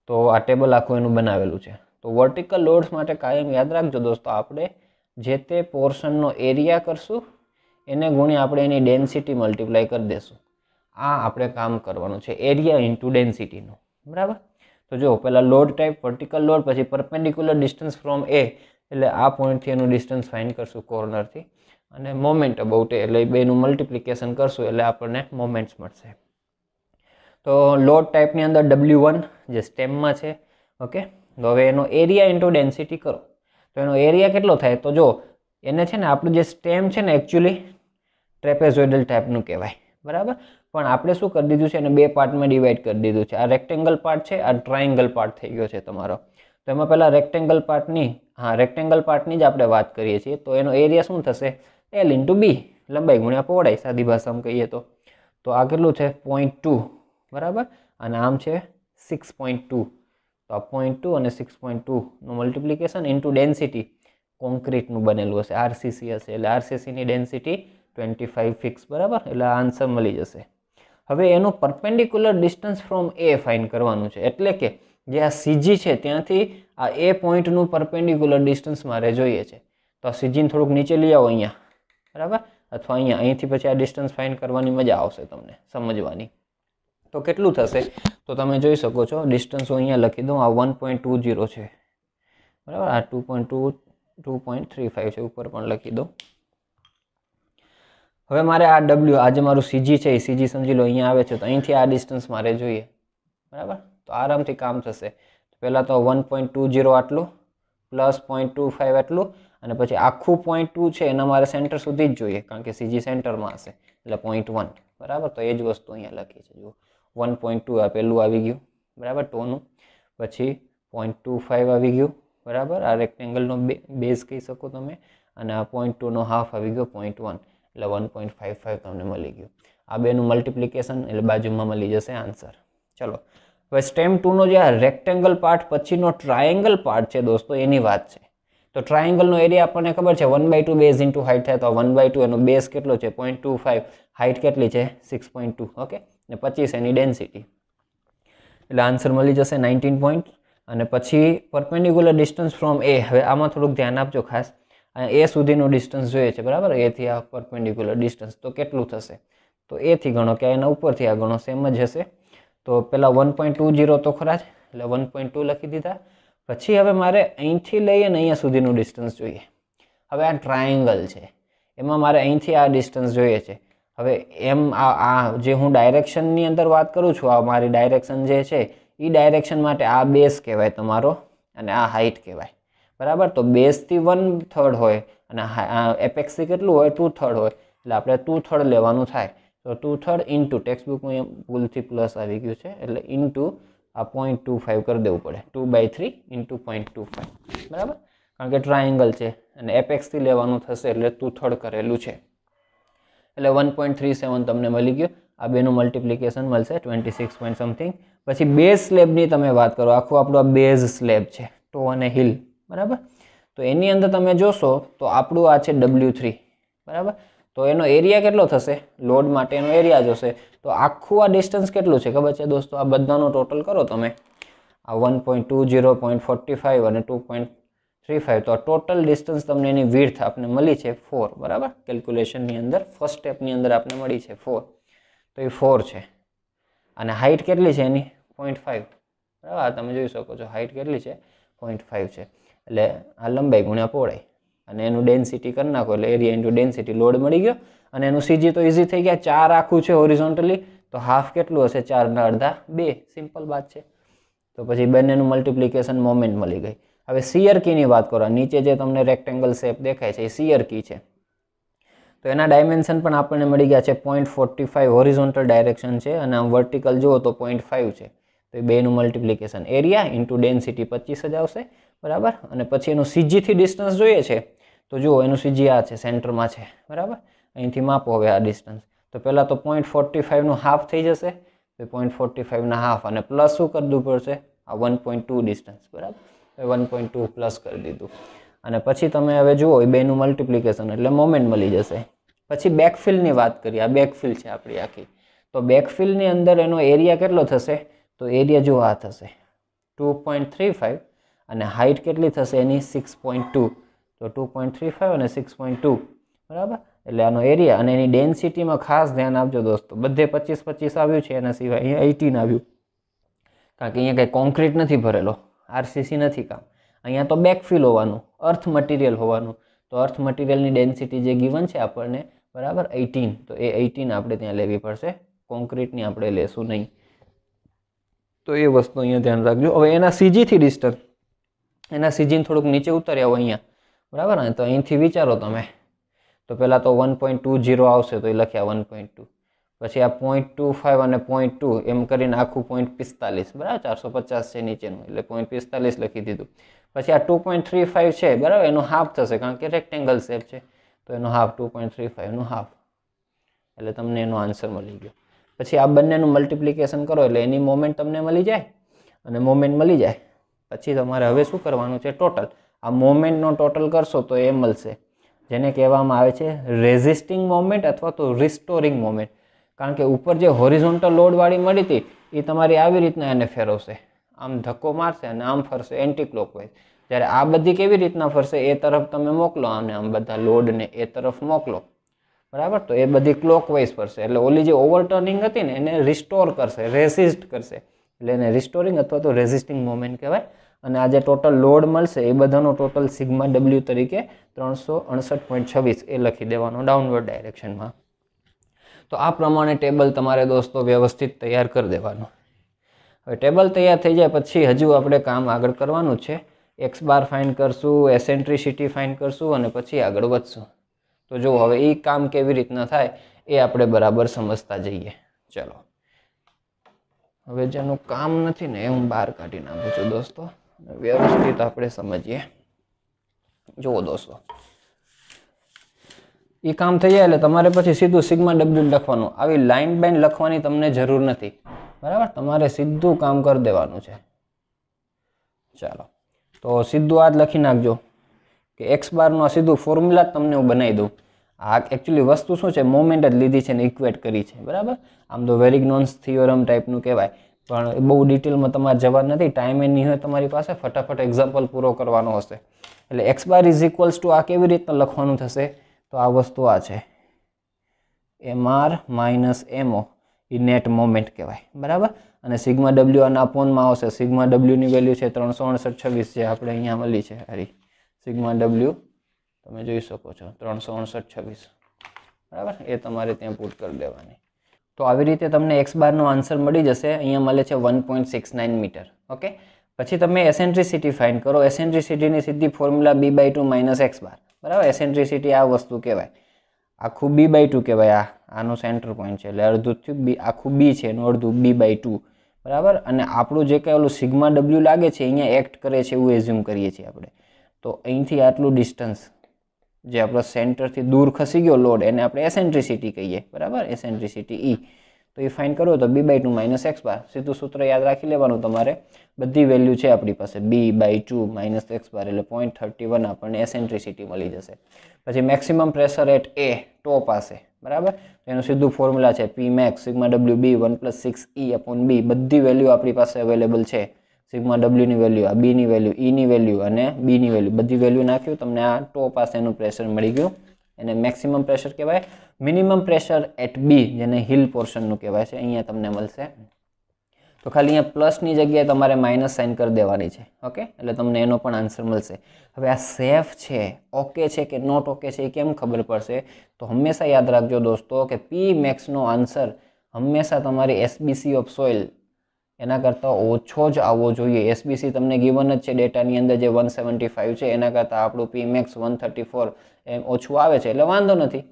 તો આ ટેબલ આખું એનું બનાવેલું છે. તો વર્ટિકલ લોડ્સ માટે કાયમ યાદ રાખજો દોસ્તો, આપણે જે તે પોર્શનનો એરિયા કરશું, એને ગુણ્યા આપણે એની ડેન્સિટી મલ્ટીપ્લાય કરી દેશું. આ આપણે કામ કરવાનું છે એરિયા ઇન્ટુ ડેન્સિટીનું બરાબર? તો જો પહેલાં લોડ ટાઈપ, વર્ટિકલ લોડ, પછી પરપેન્ડિક્યુલર ડિસ્ટન્સ ફ્રોમ એ, એટલે આ પોઈન્ટથી એનું ડિસ્ટન્સ ફાઇન કરશું કોર્નરથી, અને મોમેન્ટ અબાઉટ એટલે બેનું મલ્ટિપ્લિકેશન કરશું, એટલે આપણને મોમેન્ટ્સ મળશે. તો લોડ ટાઈપની અંદર ડબલ્યુ વન જે સ્ટેમમાં છે, ઓકે? તો હવે એનો એરિયા ઇન્ટુ ડેન્સિટી કરો. તો એનો એરિયા કેટલો થાય? તો જો એને છે ને, આપણું જે સ્ટેમ છે ને એકચ્યુઅલી ટ્રેપેઝોઇડલ ટાઈપનું કહેવાય, બરાબર? પણ આપણે શું કરી દીધું છે? એને બે પાર્ટમાં ડિવાઈડ કરી દીધું છે. આ રેક્ટેંગલ પાર્ટ છે, આ ટ્રાયંગલ પાર્ટ થઈ ગયો છે તમારો. તો એમાં પહેલાં રેક્ટેંગલ પાર્ટની હા રેક્ટેંગલ પાર્ટની જ આપણે વાત કરીએ છીએ. તો એનો એરિયા શું થશે? એલ ઇન્ટુ બી લંબાઈ ગુણ્યા પહોળાઈ, સાદી ભાષામાં કહીએ તો. તો આ કેટલું છે? પોઈન્ટ ટુ બરાબર? અને આમ છે સિક્સ પોઈન્ટ ટુ તો આ પોઈન્ટ ટુ અને સિક્સ પોઈન્ટ ટુનું મલ્ટિપ્લિકેશન ઇન્ટુ ડેન્સિટી કોન્ક્રીટનું બનેલું હશે. આરસીસી હશે. એટલે આરસીસીની ડેન્સિટી ટ્વેન્ટી ફાઇવ ફિક્સ બરાબર? એટલે આન્સર મળી જશે. હવે એનું perpendicular distance from A find કરવાનું છે. એટલે કે જે આ સીજી છે ત્યાંથી આ એ પોઈન્ટનું પરપેન્ડિક્યુલર ડિસ્ટન્સ મારે જોઈએ છે. તો આ સીજીને થોડુંક નીચે લઈ આવો અહીંયા. બરાબર? અથવા અહીંયા, અહીંથી પછી આ ડિસ્ટન્સ ફાઇન કરવાની મજા આવશે તમને, સમજવાની. તો કેટલું થશે? તો તમે જોઈ શકો છો ડિસ્ટન્સ હું અહીંયા લખી દઉં, આ વન પોઈન્ટ ટુ ઝીરો છે. બરાબર? આ two point two two point three five છે, ઉપર પણ લખી દઉં. હવે મારે આ ડબલ્યુ આજે મારું સીજી છે, એ સીજી સમજી લો, અહીંયા આવે છે, તો અહીંથી આ ડિસ્ટન્સ મારે જોઈએ. બરાબર? તો આરામથી કામ થશે. પહેલાં તો વન પોઈન્ટ ટુ જીરો આટલું પ્લસ પોઈન્ટ ટુ ફાઇવ આટલું, અને પછી આખું પોઈન્ટ ટુ છે, એના મારે સેન્ટર સુધી જ જોઈએ, કારણ કે સીજી સેન્ટરમાં હશે, એટલે પોઈન્ટ વન બરાબર? તો એ જ વસ્તુ અહીંયા લખી છે, જુઓ. વન પોઈન્ટ ટુ આ પહેલું આવી ગયું. બરાબર? ટોનું પછી પોઈન્ટ ટુ ફાઇવ આવી ગયું. બરાબર? આ રેક્ટેંગલનો બેઝ કહી શકો તમે. અને આ પોઈન્ટ ટુનો હાફ આવી ગયો પોઈન્ટ વન એટલે વન પોઈન્ટ ફાઇવ ફાઇવ તમને મળી ગયું. આ બેનું મલ્ટિપ્લિકેશન એટલે બાજુમાં મળી જશે આન્સર ચલો. હવે સ્ટેમ ટુનો જે આ રેક્ટેંગલ પાર્ટ પછીનો ટ્રાયેંગલ પાર્ટ છે દોસ્તો, એની વાત છે. તો ટ્રાયેંગલનો એરિયા આપણને ખબર છે one by two base into height થાય, તો વન બાય ટુ એનો બેઝ કેટલો છે? પોઈન્ટ ટુ ફાઇવ હાઇટ કેટલી છે? સિક્સ પોઈન્ટ ટુ ઓકે ને પચીસ એની ડેન્સિટી એટલે આન્સર મળી જશે નાઇન્ટીન પોઈન્ટ અને પછી પરપેન્ડિક્યુલર ડિસ્ટન્સ ફ્રોમ એ હવે આમાં થોડુંક ધ્યાન આપજો ખાસ. એ સુધીનું ડિસ્ટન્સ જોઈએ છે, બરાબર? એથી આ પરપેન્ડિક્યુલર ડિસ્ટન્સ તો કેટલું થશે? તો એથી ગણો કે એના ઉપરથી આ ગણો સેમ જ હશે. તો પહેલાં વન પોઈન્ટ ટુ જીરો તો ખરા જ, એટલે વન પોઈન્ટ ટુ લખી દીધા. પછી હવે મારે અહીંથી લઈ અને અહીંયા સુધીનું ડિસ્ટન્સ જોઈએ. હવે આ ટ્રાયેંગલ છે. એમાં મારે અહીંથી આ ડિસ્ટન્સ જોઈએ છે. હવે એમ આ આ જે હું ડાયરેક્શનની અંદર વાત કરું છું, આ મારી ડાયરેક્શન જે છે એ ડાયરેક્શન માટે આ બેઝ કહેવાય તમારો અને આ હાઇટ કહેવાય. બરાબર? તો બેઝથી વન થર્ડ હોય અને એપેક્સથી કેટલું હોય? ટુ થર્ડ હોય. એટલે આપણે ટુ થર્ડ લેવાનું થાય. તો ટુ થર્ડ ઇન્ટુ ટેક્સ્ટ બુકમાં ભૂલથી પ્લસ આવી ગયું છે. એટલે ઇન્ટુ આ પોઈન્ટ ટુ ફાઇવ કરી દેવું પડે. Two by three into point two five બરાબર? કારણ કે ટ્રાયેંગલ છે અને એપેક્સથી લેવાનું થશે એટલે ટુ થર્ડ કરેલું છે. એટલે વન પોઈન્ટ થ્રી સેવન તમને મળી ગયું. આ બેનું મલ્ટિપ્લિકેશન મળશે ટ્વેન્ટી સિક્સ પોઈન્ટ સમથિંગ પછી બેઝ સ્લેબની તમે વાત કરો. આખું આપણું આ બેઝ સ્લેબ છે. ટો અને હિલ બરાબર? તો એની અંદર તમે જોશો તો આપણું આ છે ડબલ્યુ થ્રી બરાબર? તો એનો એરિયા કેટલો થશે? લોડ માટેનો એરિયા જોશે તો આખું આ ડિસ્ટન્સ કેટલું છે? ખબર છે દોસ્તો? આ બધાનો ટોટલ કરો તમે. આ one point two zero point forty five અને ટુ પોઈન્ટ થ્રી ફાઇવ તો આ ટોટલ ડિસ્ટન્સ તમને એની વીર્થ આપને મળી છે ફોર બરાબર? કેલ્ક્યુલેશનની અંદર ફર્સ્ટ સ્ટેપની અંદર આપને મળી છે ફોર તો એ ફોર છે. અને હાઇટ કેટલી છે એની? પોઈન્ટ ફાઇવ બરાબર? તમે જોઈ શકો છો હાઇટ કેટલી છે? પોઈન્ટ ફાઇવ છે. એટલે આ લંબાઈ ગુણ્યા પહોળાઈ અને એનું ડેન્સિટી કરી નાખો એટલે એરિયા ઇન્ટુ ડેન્સિટી લોડ મળી ગયો. અને એનું સીજી તો ઇઝી થઈ ગયા. ચાર આખું છે હોરિઝોન્ટલી તો હાફ કેટલું હશે? ચારના અડધા. બે. સિમ્પલ વાત છે. તો પછી બંનેનું મલ્ટિપ્લિકેશન મોમેન્ટ મળી ગઈ. હવે સિયર કીની વાત કરો. નીચે જે તમને રેક્ટેંગલ શેપ દેખાય છે, એ સિયર કી છે. તો એના ડાયમેન્શન પણ આપણને મળી ગયા છે point forty five horizontal direction છે. અને આમ વર્ટિકલ જુઓ તો પોઈન્ટ ફાઇવ છે. તો એ બેનું મલ્ટિપ્લિકેશન એરિયા ઇન્ટુ ડેન્સિટી પચીસ જ આવશે, બરાબર? અને પછી એનું સીજીથી ડિસ્ટન્સ જોઈએ છે, તો જુઓ, એનું સીજી આ છે સેન્ટરમાં છે, બરાબર? અહીંથી માપો હવે આ ડિસ્ટન્સ તો પહેલાં તો પોઈન્ટ ફોર્ટી ફાઇવનું હાફ થઈ જશે, તો પોઈન્ટ ફોર્ટી ફાઇવના હાફ અને પ્લસ શું કરી દવું પડશે? આ વન પોઈન્ટ ટુ ડિસ્ટન્સ બરાબર? વન પોઈન્ટ ટુ પ્લસ કરી દીધું. અને પછી તમે હવે જુઓ, એ બેનું મલ્ટિપ્લિકેશન એટલે મોમેન્ટ મળી જશે. પછી બેકફિલ્ડની વાત કરીએ, આ બેકફિલ્ડ છે આપણી આખી. તો બેકફિલ્ડની અંદર એનો એરિયા કેટલો થશે? તો એરિયા જો આ થશે. ટુ પોઈન્ટ થ્રી ફાઇવ અને હાઇટ કેટલી થશે એની? Six point two. તો ટુ પોઈન્ટ થ્રી ફાઇવ અને સિક્સ પોઈન્ટ ટુ. બરાબર? એટલે આનો એરિયા અને એની ડેન્સિટીમાં ખાસ ધ્યાન આપજો દોસ્તો. બધે પચીસ પચીસ આવ્યું છે, એના સિવાય અહીંયા એઇટીન આવ્યું. કારણ કે અહીંયા કંઈ કોન્ક્રીટ નથી ભરેલો. આરસીસી નથી કામ. અહીંયા તો બેકફિલ હોવાનું, અર્થ મટીરિયલ હોવાનું. તો અર્થ મટીરિયલની ડેન્સિટી જે ગિવન છે આપણને, બરાબર? એઇટીન. તો એ એઇટીન આપણે ત્યાં લેવી પડશે. કોન્ક્રીટની આપણે લેશું નહીં. તો એ વસ્તુ અહીંયા ધ્યાન રાખજો. હવે એના સીજીથી ડિસ્ટન્સ એના સીજીને થોડુંક નીચે ઉતર્યા હોય અહીંયા. બરાબર ને? તો અહીંથી વિચારો તમે. તો પહેલાં તો વન પોઈન્ટ ટુ જીરો આવશે તો એ લખ્યા વન પોઈન્ટ ટુ પછી આ પોઈન્ટ ટુ ફાઇવ અને પોઈન્ટ ટુ એમ કરીને આખું પોઈન્ટ પિસ્તાલીસ. બરાબર? ચારસો પચાસ છે નીચેનું. એટલે પોઈન્ટ પિસ્તાલીસ લખી દીધું. પછી આ ટુ પોઈન્ટ થ્રી ફાઇવ છે. બરાબર? એનો હાફ થશે કારણ કે રેક્ટેંગલ શેપ છે. તો એનો હાફ ટુ પોઈન્ટ થ્રી ફાઇવનું હાફ એટલે તમને એનો આન્સર મળી ગયો. પછી આ બંનેનું મલ્ટિપ્લિકેશન કરો એટલે એની મોમેન્ટ તમને મળી જાય અને મોમેન્ટ મળી જાય. પછી તમારે હવે શું કરવાનું છે ટોટલ આ મોમેન્ટનો ટોટલ કરશો તો એ મળશે. જેને કહેવામાં આવે છે રેઝિસ્ટિંગ મોમેન્ટ અથવા તો રિસ્ટોરિંગ મોમેન્ટ કારણ કે ઉપર જે હોરિઝોન્ટલ લોડવાળી મળી હતી, એ તમારી આવી રીતના એને ફેરવશે. આમ ધક્કો મારશે અને આમ ફરશે એન્ટી ક્લોકવાઇઝ જ્યારે આ બધી કેવી રીતના ફરશે, એ તરફ તમે મોકલો અને આમ બધા લોડને એ તરફ મોકલો. બરાબર? તો એ બધી ક્લોકવાઇઝ ફરશે એટલે ઓલી જે ઓવરટર્નિંગ હતી ને, એને રિસ્ટોર કરશે રેસિસ્ટ કરશે. એટલે એને રિસ્ટોરિંગ અથવા તો રેઝિસ્ટિંગ મોમેન્ટ કહેવાય. અને આ જે ટોટલ લોડ મળશે, એ બધાનો ટોટલ સિગ્મા ડબલ્યુ તરીકે ત્રણસો અડસઠ પોઈન્ટ છવ્વીસ એ લખી દેવાનો ડાઉનવર્ડ ડાયરેક્શનમાં તો આ પ્રમાણે ટેબલ તમારે દોસ્તો વ્યવસ્થિત તૈયાર કરી દેવાનું. હવે ટેબલ તૈયાર થઈ જાય પછી હજુ આપણે કામ આગળ કરવાનું છે. એક્સ બાર ફાઇન કરશું એસેન્ટ્રિસિટી ફાઇન કરશું અને પછી આગળ વધશું. તો જો હવે એ કામ કેવી રીતના થાય એ આપણે બરાબર સમજતા જઈએ. ચલો. હવે જેનું કામ નથી ને એ હું બહાર કાઢી નાખું છું દોસ્તો. વ્યવસ્થિત આપણે સમજીએ. જુઓ દોસ્તો. એ કામ થઈ જાય એટલે તમારે પછી સીધું સિગ્મા ડબલ્યુ લખવાનું. આવી લાઇન બાઇન લખવાની તમને જરૂર નથી. બરાબર? તમારે સીધું કામ કરી દેવાનું છે. ચાલો. તો સીધું આ લખી નાખજો. કે એક્સ બારનું સીધું ફોર્મ્યુલા જ તમને હું બનાવી દઉં. આ એકચ્યુઅલી વસ્તુ શું છે? મોમેન્ટ જ લીધી છે ને ઇક્વેટ કરી છે. બરાબર? આમ તો વેરિગ્નોન્સ થિયોરમ ટાઈપનું કહેવાય. પણ બહુ ડિટેલમાં તમારે જવા નથી. ટાઈમ એ નહીં હોય તમારી પાસે, ફટાફટ એક્ઝામ્પલ પૂરો કરવાનો હશે. એટલે X bar is equals to આ કેવી રીતના લખવાનું થશે? તો આ વસ્તુ આ છે. M R minus M O એ નેટ મોમેન્ટ કહેવાય. બરાબર? અને સિગ્મા ડબલ્યુ આના અપોનમાં આવશે. સિગ્મા ડબલ્યુની વેલ્યુ છે ત્રણસો અડસઠ છવ્વીસ જે આપણે અહીંયા મળી છે. હરી. સિગ્મા ડબલ્યુ તમે જોઈ શકો છો, ત્રણસો અડસઠ છવ્વીસ. બરાબર? એ તમારે ત્યાં પુટ કરી દેવાની. તો આવી રીતે તમને એક્સ બારનો આન્સર મળી જશે. અહીંયા મળે છે one point six nine metre okay? પછી તમે એસેન્ટ્રિસિટી ફાઇન્ડ કરો. એસેન્ટ્રિસિટીની સીધી formula B by two minus X bar બરાબર? એસેન્ટ્રિસિટી આ વસ્તુ કહેવાય. આખું બી બાય ટુ કહેવાય. આ, આનું સેન્ટર પોઈન્ટ છે. એટલે અડધું થયું. બી આખું બી છે એનું અડધું બી બાય ટુ બરાબર? અને આપણું જે કંઈ ઓલું સિગ્મા ડબલ્યુ લાગે છે, અહીંયા એક્ટ કરે છે એવું એઝ્યુમ કરીએ છીએ આપણે. તો અહીંથી આટલું ડિસ્ટન્સ જે આપણો સેન્ટરથી દૂર ખસી ગયો લોડ, એને આપણે એસેન્ટ્રિસિટી કહીએ, બરાબર? એસેન્ટ્રિસિટી ઈ તો એ ફાઇન કરો તો B by two minus X bar સીધું સૂત્ર યાદ રાખી લેવાનું તમારે. બધી વેલ્યુ છે આપણી પાસે. B by two minus X bar એટલે પોઈન્ટ થર્ટી વન આપણને એસેન્ટ્રિસિટી મળી જશે. પછી maximum pressure at A top પાસે બરાબર? એનું સીધું ફોર્મ્યુલા છે P max sigma W B one plus six E upon B બધી વેલ્યુ આપણી પાસે અવેલેબલ છે. સિગ્મા ડબલ્યુની વેલ્યુ આ બીની વેલ્યુ ઈની વેલ્યુ અને બીની વેલ્યુ બધી વેલ્યુ નાખ્યું, તમને આ ટો પાસેનું પ્રેશર મળી ગયું. એને મેક્સિમમ પ્રેશર કહેવાય. મિનિમમ પ્રેશર એટ બી જેને હિલ પોર્શનનું કહેવાય છે, અહીંયા તમને મળશે. તો ખાલી અહીંયા પ્લસની જગ્યાએ તમારે માઇનસ સાઇન કરી દેવાની છે ઓકે એટલે તમને એનો પણ આન્સર મળશે. હવે આ સેફ છે ઓકે છે કે નોટ ઓકે છે, એ કેમ ખબર પડશે? તો હંમેશા યાદ રાખજો દોસ્તો કે પી મેક્સનો આન્સર હંમેશા તમારી એસબીસી ઓફ સોઇલ એના કરતાં ઓછો જ આવવો જોઈએ. એસબીસી તમને ગિવન જ છે ડેટાની અંદર જે વન સેવન્ટી ફાઇવ છે, એના કરતાં આપણું P max one thirty four એમ ઓછું આવે છે. એટલે વાંધો નથી.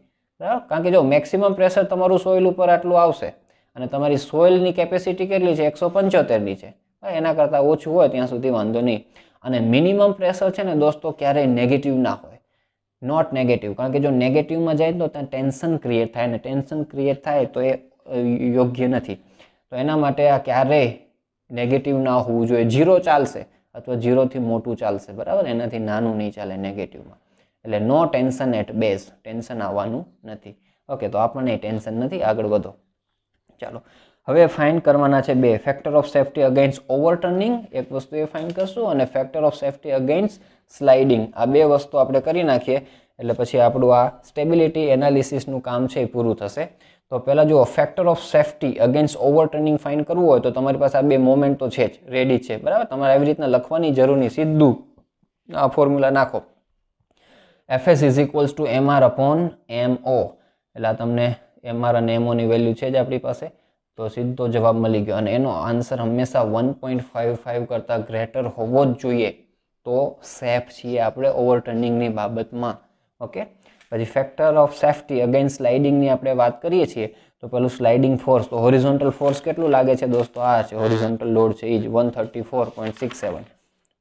બરાબર? કારણ કે જો મેક્સિમમ પ્રેશર તમારું સોઇલ ઉપર આટલું આવશે અને તમારી સોઇલની કેપેસિટી કેટલી છે? એકસો પંચોતેરની છે. એના કરતાં ઓછું હોય ત્યાં સુધી વાંધો નહીં. અને મિનિમમ પ્રેશર છે ને દોસ્તો ક્યારેય નેગેટિવ ના હોય. નોટ નેગેટિવ કારણ કે જો નેગેટિવમાં જાય તો ત્યાં ટેન્શન ક્રિએટ થાય. ને ટેન્શન ક્રિએટ થાય તો એ યોગ્ય નથી. તો એના માટે આ ક્યારેય નેગેટિવ ના હોવું જોઈએ. જીરો ચાલશે અથવા જીરોથી મોટું ચાલશે, બરાબર? એનાથી નાનું નહીં ચાલે નેગેટિવમાં એટલે no tension at base tension આવવાનું નથી. ઓકે તો આપણને ટેન્શન નથી. આગળ વધો. ચાલો. હવે ફાઇન કરવાના છે બે. Factor of safety against overturning એક વસ્તુ એ ફાઇન કરશું અને factor of safety against sliding આ બે વસ્તુ આપણે કરી નાખીએ. એટલે પછી આપણું આ સ્ટેબિલિટી એનાલિસિસનું કામ છે એ પૂરું થશે. તો પહેલાં જુઓ factor of safety against overturning find કરવું હોય તો તમારી પાસે આ બે મોમેન્ટ તો છે જ. રેડી છે. બરાબર? તમારે આવી રીતના લખવાની જરૂર નહીં. સીધું આ ફોર્મ્યુલા નાખો. F S is equals to M R upon M O એટલે આ તમને એમ આર અને એમઓની વેલ્યુ છે જ આપણી પાસે. તો સીધો જવાબ મળી ગયો. અને એનો આન્સર હંમેશા વન પોઈન્ટ ફાઇવ ફાઇવ કરતાં ગ્રેટર હોવો જ જોઈએ. તો સેફ છીએ આપણે ઓવરટર્નિંગની બાબતમાં. ઓકે પછી ફેક્ટર ઓફ સેફ્ટી અગેન્સ્ટ સ્લાઇડિંગની આપણે વાત કરીએ છીએ, તો પેલું સ્લાઇડિંગ ફોર્સ તો હોરિઝોન્ટલ ફોર્સ કેટલું લાગે છે દોસ્તો? આ છે હોરિઝોન્ટલ લોડ છે, એ જ one thirty four point six seven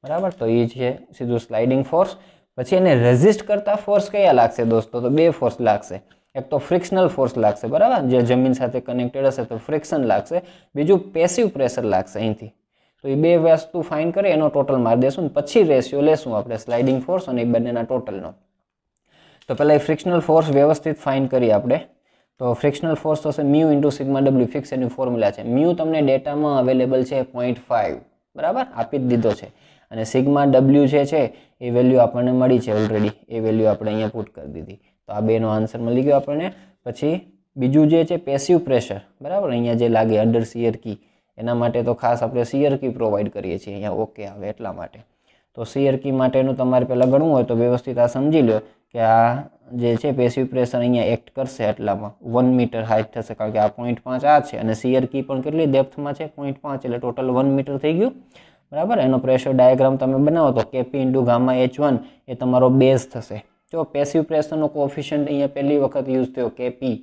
બરાબર? તો એ છે સીધું સ્લાઇડિંગ ફોર્સ પછી એને રેઝિસ્ટ કરતા ફોર્સ કયા લાગશે દોસ્તો? તો બે ફોર્સ લાગશે. એક તો ફ્રિક્શનલ ફોર્સ લાગશે, બરાબર? જે જમીન સાથે કનેક્ટેડ હશે તો ફ્રિક્શન લાગશે. બીજું પેસિવ પ્રેશર લાગશે અહીંથી. તો એ બે વસ્તુ ફાઇન કરી, એનો ટોટલ મારી દેશું પછી રેશિયો લેશું આપણે સ્લાઇડિંગ ફોર્સ અને એ બંનેના ટોટલનો તો પહેલાં એ ફ્રિક્શનલ ફોર્સ વ્યવસ્થિત ફાઇન કરીએ આપણે. તો ફ્રિક્શનલ ફોર્સ થશે mu into sigma W fix એની ફોર્મ્યુલા છે. મ્યુ તમને ડેટામાં અવેલેબલ છે પોઈન્ટ ફાઇવ બરાબર? આપી જ દીધો છે. અને સિગ્મા ડબલ્યુ જે છે, એ વેલ્યુ આપણને મળી છે ઓલરેડી એ વેલ્યુ આપણે અહીંયા પુટ કરી દીધી. તો આ બેનો આન્સર મળી ગયો આપણને. પછી બીજું જે છે પેસિવ પ્રેશર બરાબર? અહીંયા જે લાગે અંડર સિયર કી એના માટે તો ખાસ આપણે સિયર કી પ્રોવાઈડ કરીએ છીએ. અહીંયા ઓકે આવે એટલા માટે. તો સિયર કી માટેનું તમારે પહેલાં ગણવું હોય તો વ્યવસ્થિત આ સમજી લો કે આ જે છે પેસિવ પ્રેશર અહીંયા એક્ટ કરશે એટલામાં વન મીટર હાઇટ થશે, કારણ કે આ પોઈન્ટ પાંચ આ છે અને સિયર કી પણ કેટલી ડેપ્થમાં છે? પોઈન્ટ પાંચ, એટલે ટોટલ વન મીટર થઈ ગયું. બરાબર? એનો પ્રેશર ડાયાગ્રામ તમે બનાવો તો K P into gamma H one એ તમારો બેઝ થશે. જો પેસિવ પ્રેશરનો કોફિશિયન્ટ અહીંયા પહેલી વખત યુઝ થયો કેપી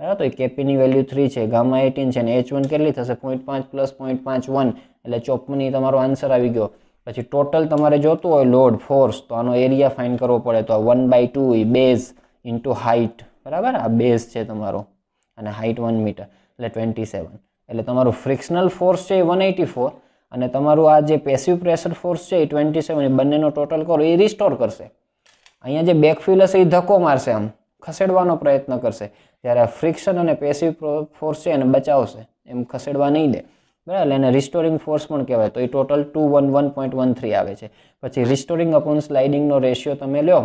બરાબર? તો એ કેપીની વેલ્યુ થ્રી છે ગામા એટીન છે અને એચ વન કેટલી થશે? પોઈન્ટ પાંચ પ્લસ પોઈન્ટ પાંચ વન એટલે ચોપની તમારો આન્સર આવી ગયો. પછી ટોટલ તમારે જોતું હોય લોડ, ફોર્સ, તો આનો એરિયા ફાઇન કરવો પડે તો વન બાય ટુ એ બેઝ ઇન્ટુ હાઇટ બરાબર? આ બેઝ છે તમારો. અને હાઇટ વન મીટર એટલે ટ્વેન્ટી સેવન એટલે તમારું ફ્રિક્શનલ ફોર્સ છે એ વન એટી ફોર અને તમારું આ જે પેસિવ પ્રેશર ફોર્સ છે એ ટ્વેન્ટી સેવન એ બંનેનો ટોટલ કરો, એ રિસ્ટોર કરશે. અહીંયા જે બેકફિલ હશે એ ધક્કો મારશે આમ, ખસેડવાનો પ્રયત્ન કરશે. જ્યારે આ ફ્રિક્શન અને પેસિવ ફોર્સ છે એને બચાવશે, એમ ખસેડવા નહીં દે. બરાબર? એને રિસ્ટોરિંગ ફોર્સ પણ કહેવાય. તો એ total two one one point one three આવે છે. પછી રિસ્ટોરિંગ અપોન સ્લાઇડિંગનો રેશિયો તમે લો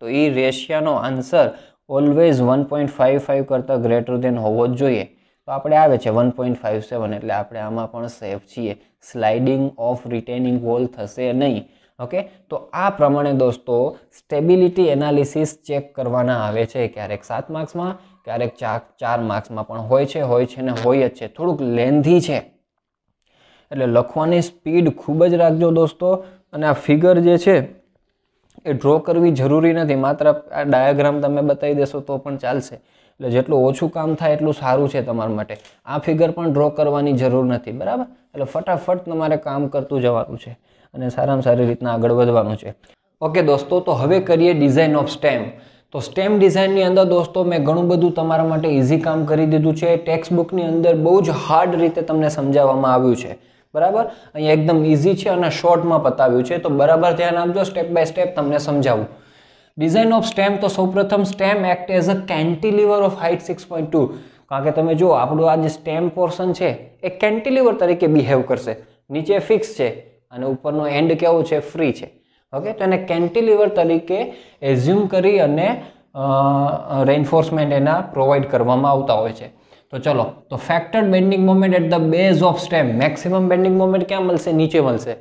તો એ રેશિયાનો answer always one point five five કરતાં ગ્રેટર દેન હોવો જ જોઈએ. તો આપણે આવે છે વન પોઈન્ટ ફાઇવ સેવન એટલે આપણે આમાં પણ સેફ છીએ. સ્લાઇડિંગ ઓફ રિટેનિંગ વોલ થશે નહીં. ઓકે તો આ પ્રમાણે દોસ્તો સ્ટેબિલિટી એનાલિસિસ ચેક કરવાના આવે છે ક્યારેક સાત માર્ક્સમાં ક્યારેક ચાર ચાર માર્ક્સમાં પણ હોય છે હોય છે ને હોય જ છે. થોડુંક લેન્ધી છે. એટલે લખવાની સ્પીડ ખૂબ જ રાખજો દોસ્તો. અને આ ફિગર જે છે, એ ડ્રો કરવી જરૂરી નથી. માત્ર આ ડાયાગ્રામ તમે બતાવી દેશો તો પણ ચાલશે. એટલે જેટલું ઓછું કામ થાય એટલું સારું છે તમારા માટે. આ ફિગર પણ ડ્રો કરવાની જરૂર નથી. બરાબર? એટલે ફટાફટ તમારે કામ કરતું જવાનું છે. અને સારામાં સારી રીતના આગળ વધવાનું છે. ઓકે દોસ્તો, તો હવે કરીએ ડિઝાઇન ઓફ સ્ટેમ તો સ્ટેમ ડિઝાઇનની અંદર દોસ્તો, મેં ઘણું બધું તમારા માટે ઇઝી કામ કરી દીધું છે. ટેક્સ્ટ બુકની અંદર બહુ જ હાર્ડ રીતે તમને સમજાવવામાં આવ્યું છે. બરાબર? અહીંયા એકદમ ઇઝી છે અને શોર્ટમાં પતાવ્યું છે. તો બરાબર ધ્યાન આપજો સ્ટેપ બાય સ્ટેપ તમને સમજાવું. ડિઝાઇન ઓફ સ્ટેમ તો સૌપ્રથમ stem act as a cantilever of height six point two કારણ કે તમે જુઓ, આપણું આ જે સ્ટેમ પોર્શન છે, એ કેન્ટિલિવર તરીકે બિહેવ કરશે. નીચે ફિક્સ છે અને ઉપરનો એન્ડ કેવો છે? ફ્રી છે. ઓકે તો એને કેન્ટિલિવર તરીકે એઝ્યુમ કરી અને રેઇન્ફોર્સમેન્ટ એના પ્રોવાઈડ કરવામાં આવતા હોય છે. તો ચલો, તો factored bending moment at the base of stem maximum bending moment ક્યાં મળશે? નીચે મળશે.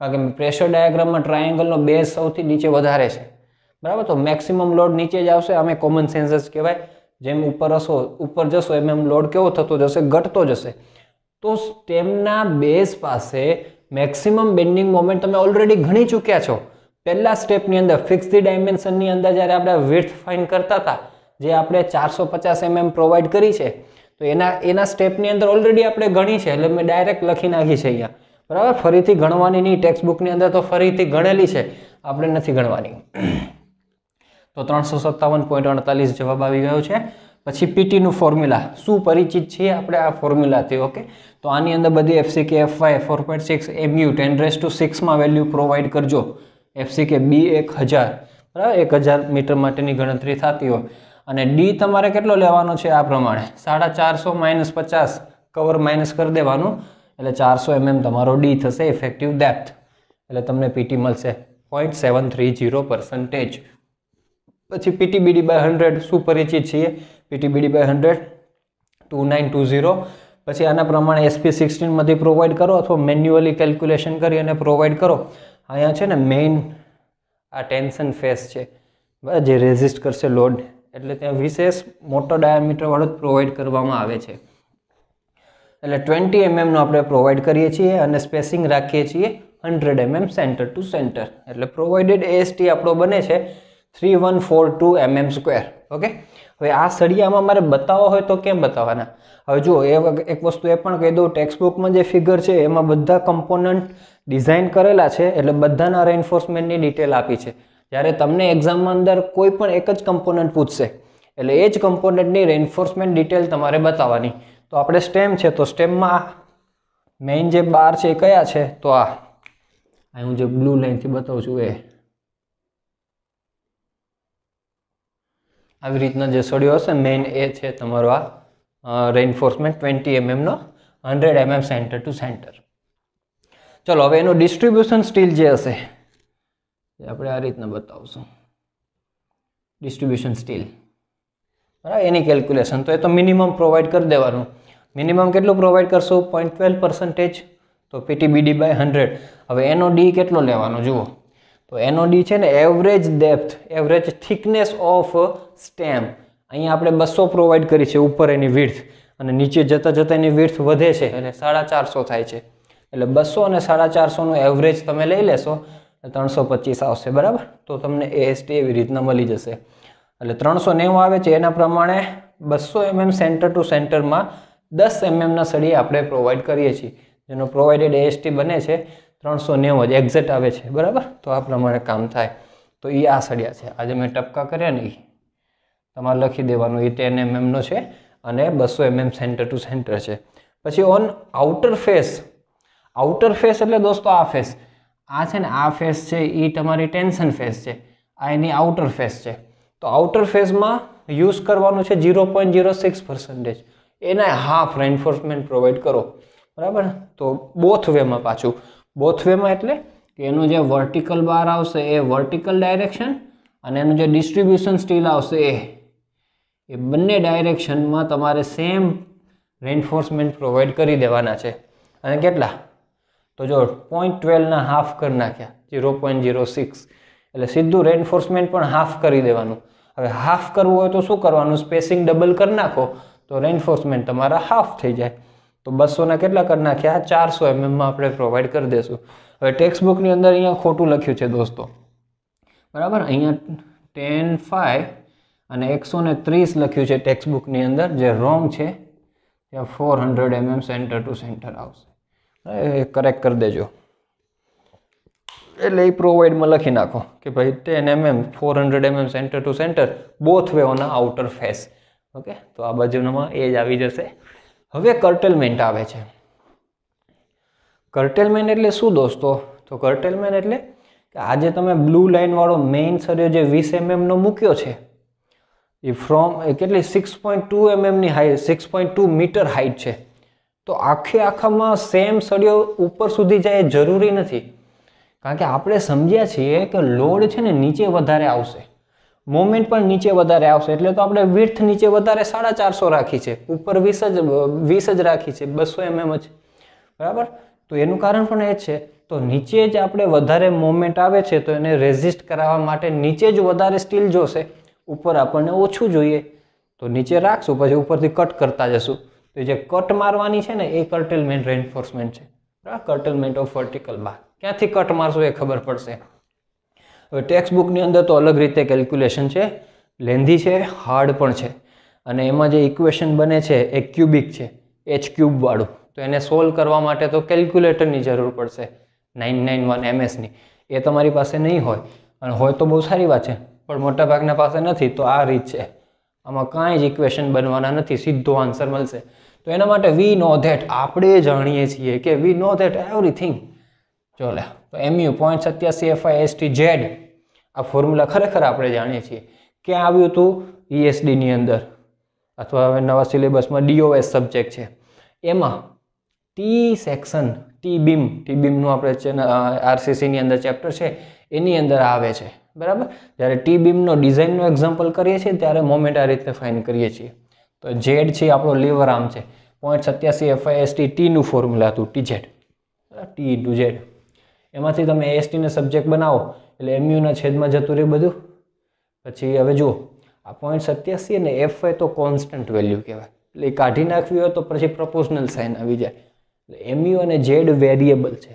કારણ કે પ્રેશર ડાયાગ્રામમાં ટ્રાયેંગલનો બેઝ સૌથી નીચે વધારે છે. બરાબર? તો મેક્સિમમ લોડ નીચે જ આવશે. અમે કોમન સેન્સ જ કહેવાય. જેમ ઉપર હશો, ઉપર જશો એમ એમ લોડ કેવો થતો જશે? ઘટતો જશે. તો સ્ટેમના બેઝ પાસે મેક્સિમમ બેન્ડિંગ મોમેન્ટ તમે ઓલરેડી ઘણી ચૂક્યા છો. પહેલા સ્ટેપની અંદર ફિક્સ ધી ડાયમેન્શનની અંદર જ્યારે આપણે વિર્થ ફાઇન કરતા હતા, જે આપણે ચારસો પચાસ એમએમ પ્રોવાઈડ કરી છે, તો એના એના સ્ટેપની અંદર ઓલરેડી આપણે ગણી છે, એટલે મેં ડાયરેક્ટ લખી નાખી છે અહીંયા. બરાબર? ફરીથી ગણવાની નહીં ટેક્સ્ટ બુકની અંદર તો ફરીથી ગણેલી છે, આપણે નથી ગણવાની. તો ત્રણસો સત્તાવન પોઈન્ટ અડતાલીસ જવાબ આવી ગયો છે. પછી પીટીનું ફોર્મ્યુલા શું પરિચિત છીએ આપણે આ ફોર્મ્યુલાથી ઓકે તો આની અંદર બધી FCK F Y four point six mu ten raise to સિક્સમાં value provide કરજો. એફસી કે બી એક હજાર, બરાબર? એક હજાર મીટર માટેની ગણતરી થતી હોય. અને ડી તમારે કેટલો લેવાનો છે આ પ્રમાણે? સાડા ચારસો માઇનસ પચાસ કવર માઇનસ કરી દેવાનું. એટલે ચારસો એમએમ તમારો ડી થશે ઇફેક્ટિવ ડેપ્થ એટલે તમને પીટી મળશે point seven three zero percentage પછી પીટીબીડી બાય હંડ્રેડ શું પરિચિત છીએ? PTBD by hundred two nine two zero પછી આના પ્રમાણે એસપી સિક્સટીનમાંથી પ્રોવાઈડ કરો અથવા મેન્યુઅલી કેલ્ક્યુલેશન કરી અને પ્રોવાઈડ કરો. અહીંયા છે ને મેઇન આ ટેન્શન ફેસ છે. બરાબર, જે રેઝિસ્ટ કરશે લોડ એટલે ત્યાં વિશેષ મોટો ડાયામીટરવાળો જ પ્રોવાઈડ કરવામાં આવે છે. એટલે ટ્વેન્ટી એમએમનો આપણે પ્રોવાઈડ કરીએ છીએ અને સ્પેસિંગ રાખીએ છીએ hundred MM centre to centre એટલે પ્રોવાઇડેડ એએસટી આપણો બને છે three one four two mm square okay હવે આ સળિયામાં મારે બતાવવા હોય તો કેમ બતાવવાના? હવે જો એ એક વસ્તુ એ પણ કહી દઉં ટેક્સ્ટ બુકમાં જે ફિગર છે, એમાં બધા કમ્પોનન્ટ ડિઝાઇન કરેલા છે, એટલે બધાના રેન્ફોર્સમેન્ટની ડિટેલ આપી છે. જ્યારે તમને એક્ઝામમાં અંદર કોઈ પણ એક જ કમ્પોનન્ટ પૂછશે, એટલે એ જ કમ્પોનન્ટની રેન્ફોર્સમેન્ટ ડિટેલ તમારે બતાવવાની. તો આપણે સ્ટેમ છે, તો સ્ટેમમાં મેઇન જે બાર છે એ કયા છે? તો આ હું જે બ્લુ લાઇનથી બતાવું છું, એ. આવી રીતના જે સળિયો હશે મેઇન એ છે તમારો આ રેઇનફોર્સમેન્ટ ટ્વેન્ટી એમએમનો hundred MM centre to centre ચલો, હવે એનું ડિસ્ટ્રીબ્યુશન સ્ટીલ જે હશે, એ આપણે આ રીતના બતાવશું. ડિસ્ટ્રીબ્યુશન સ્ટીલ બરાબર? એની કેલ્ક્યુલેશન તો એ તો મિનિમમ પ્રોવાઈડ કરી દેવાનું. મિનિમમ કેટલું પ્રોવાઈડ કરશું? પોઈન્ટ ટ્વેલ્વ પર્સન્ટેજ તો પીટીબીડી બાય હંડ્રેડ હવે એનો ડી કેટલો લેવાનો? જુઓ. તો એનો ડી છે ને average depth average thickness of stem અહીંયા આપણે બસો પ્રોવાઈડ કરી છે, ઉપર એની વિડ્થ અને નીચે જતાં જતાં એની વિડ્થ વધે છે, એટલે સાડા ચારસો થાય છે. એટલે બસો અને સાડા ચારસોનું એવરેજ તમે લઈ લેશો ત્રણસો પચીસ આવશે, બરાબર? તો તમને એએસટી એવી રીતના મળી જશે. એટલે ત્રણસો નેવું આવે છે, એના પ્રમાણે બસો એમએમ સેન્ટર ટુ સેન્ટરમાં દસ એમએમના સળીએ આપણે પ્રોવાઈડ કરીએ છીએ. જેનો પ્રોવાઇડેડ એએસટી બને છે ત્રણસો નેવું જ એક્ઝેક્ટ આવે છે, બરાબર? તો આ પ્રમાણે કામ થાય. તો એ આ સળિયા છે. આજે મેં ટપકા કર્યા ને એ તમારે લખી દેવાનું. એ ટેન એમએમનો છે અને બસો એમએમ સેન્ટર ટુ સેન્ટર છે. પછી on outer face outer face એટલે દોસ્તો આ ફેસ આ છે ને આ ફેસ છે એ તમારી ટેન્શન ફેસ છે. આ એની આઉટર ફેસ છે. તો આઉટર ફેઝમાં યુઝ કરવાનું છે zero point zero six percentage એના હાફ રેન્ફોર્સમેન્ટ પ્રોવાઈડ કરો. બરાબર? તો બોથ વેમાં પાછું. બોથ વેમાં એટલે કે એનું જે વર્ટિકલ બાર આવશે એ વર્ટિકલ ડાયરેક્શન અને એનું જે ડિસ્ટ્રીબ્યુશન સ્ટીલ આવશે એ. એ બંને ડાયરેક્શનમાં તમારે સેમ રેન્ફોર્સમેન્ટ પ્રોવાઈડ કરી દેવાના છે. અને કેટલા? તો જો પોઈન્ટ ટ્વેલ્વના હાફ કરી નાખ્યા ઝીરો પોઈન્ટ ઝીરો સિક્સ એટલે સીધું રેન્ફોર્સમેન્ટ પણ હાફ કરી દેવાનું. હવે હાફ કરવું હોય તો શું કરવાનું? સ્પેસિંગ ડબલ કરી નાખો, તો રેન્ફોર્સમેન્ટ તમારા હાફ થઈ જાય. તો બસોના કેટલા કરી નાખ્યા? ચારસો એમએમમાં આપણે પ્રોવાઈડ કરી દઈશું હવે ટેક્સ્ટ બુકની અંદર અહીંયા ખોટું લખ્યું છે દોસ્તો. બરાબર? અહીંયા ટેન ફાઈવ અને એકસો ને ત્રીસ લખ્યું છે ટેક્સ્ટ બુકની અંદર, જે રોંગ છે, ત્યાં four hundred mm centre to centre આવશે. એ કરેક્ટ કરી દેજો. એટલે એ પ્રોવાઈડમાં લખી નાખો કે ભાઈ ten mm four hundred mm centre to centre both way on outer face okay તો આ બાજુનામાં એ જ આવી જશે. હવે કર્ટેલમેન્ટ આવે છે. કર્ટેલમેન્ટ એટલે શું દોસ્તો? તો કર્ટેલમેન્ટ એટલે કે આજે તમે બ્લુ લાઇનવાળો મેઇન સર્યો જે વીસ એમએમનો મૂક્યો છે, એ ફ્રોમ કેટલી? Six point two એમએમની height six point two metre height છે. તો આખે આખામાં સેમ સળિયો ઉપર સુધી જાય એ જરૂરી નથી. કારણ કે આપણે સમજ્યા છીએ કે લોડ છે ને નીચે વધારે આવશે. મોમેન્ટ પણ નીચે વધારે આવશે. એટલે તો આપણે વિર્થ નીચે વધારે સાડા ચારસો રાખી છે. ઉપર વીસ જ વીસ જ રાખી છે. બસો એમએમ જ. બરાબર? તો એનું કારણ પણ એ છે. તો નીચે જ આપણે વધારે મોમેન્ટ આવે છે તો એને રેઝિસ્ટ કરાવવા માટે નીચે જ વધારે સ્ટીલ જોશે. ઉપર આપણને ઓછું જોઈએ. તો નીચે રાખશું, પછી ઉપરથી કટ કરતા જશું. તો જે કટ મારવાની છે ને, એ કર્ટેલમેન્ટ રેન્ફોર્સમેન્ટ છે. બરાબર? કર્ટેલમેન્ટ ઓફ વર્ટિકલ બાર ક્યાંથી કટ મારશું એ ખબર પડશે. હવે ટેક્સ્ટ બુકની અંદર તો અલગ રીતે કેલ્ક્યુલેશન છે લેન્ધી છે હાર્ડ પણ છે. અને એમાં જે ઇક્વેશન બને છે એ ક્યુબિક છે એચ ક્યુબવાળું તો એને સોલ્વ કરવા માટે તો કેલ્ક્યુલેટરની જરૂર પડશે નાઇન નાઇન વન એમએસની એ તમારી પાસે નહીં હોય, અને હોય તો બહુ સારી વાત છે, પણ મોટાભાગના પાસે નથી, તો આ રીત છે. આમાં કાંઈ જ ઇક્વેશન બનવાના નથી, સીધો આન્સર મળશે. તો એના માટે વી નો ધેટ આપણે જાણીએ છીએ કે વી નો ધેટ એવરીથિંગ ચોલે તો એમયુ પોઈન્ટ સત્યાસી એફઆઈ એસટી જેડ આ ફોર્મ્યુલા ખરેખર આપણે જાણીએ છીએ. ક્યાં આવ્યું હતું? ઈએસડીની અંદર. અથવા હવે નવા સિલેબસમાં ડીઓએસ સબ્જેક્ટ છે. એમાં T section T beam T બીમનું આપણે આરસીસીની અંદર ચેપ્ટર છે, એની અંદર આવે છે. બરાબર? જ્યારે ટી બીમનો ડિઝાઇનનો એક્ઝામ્પલ કરીએ છીએ, ત્યારે મોમેન્ટ આ રીતે ફાઇન કરીએ છીએ. તો જેડ છે, આપણો લીવર આર્મ છે. પોઈન્ટ સત્યાસી એફઆઈ એસટી ટીનું ફોર્મ્યુલા હતું T Z T into Z એમાંથી તમે એસટીને સબ્જેક્ટ બનાવો, એટલે એમયુના છેદમાં જતું રહે બધું. પછી હવે જુઓ, આ પોઈન્ટ સત્યાસી અને એફ વાય તો કોન્સ્ટન્ટ વેલ્યુ કહેવાય. એટલે એ કાઢી નાખવી હોય તો પછી પ્રપોઝનલ સાઇન આવી જાય. એટલે એમયુ અને ઝેડ વેરિયેબલ છે.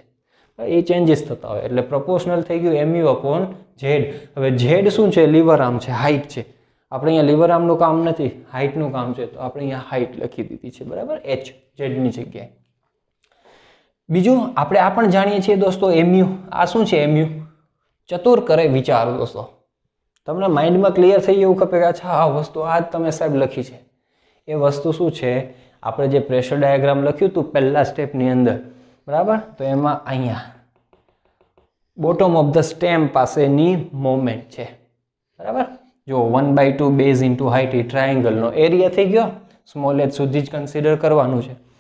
એ ચેન્જીસ થતા હોય. એટલે પ્રપોશનલ થઈ ગયું એમયુ અપોન ઝેડ હવે ઝેડ શું છે? લીવર આર્મ છે હાઇટ છે. આપણે અહીંયા લીવર આર્મનું કામ નથી હાઇટનું કામ છે. તો આપણે અહીંયા હાઇટ લખી દીધી છે, બરાબર? એચ ઝેડની જગ્યાએ. બીજું આપણે આ પણ જાણીએ છીએ દોસ્તો, એમયુ. આ શું છે એમયુ? ચતુર કરે વિચાર, દોસ્તો. તમને માઇન્ડમાં ક્લિયર થઈ એવું ખપે કે અચ્છા, આ વસ્તુ આ જ તમે સાહેબ લખી છે. એ વસ્તુ શું છે? આપણે જે પ્રેશર ડાયાગ્રામ લખ્યું હતું પહેલાં સ્ટેપની અંદર, બરાબર? તો એમાં અહીંયા બોટમ ઓફ ધ સ્ટેમ પાસેની મોમેન્ટ છે. બરાબર? જો one by two base into height એ ટ્રાયેંગલનો એરિયા થઈ ગયો સ્મોલ એચ સુધી જ કન્સિડર કરવાનું છે.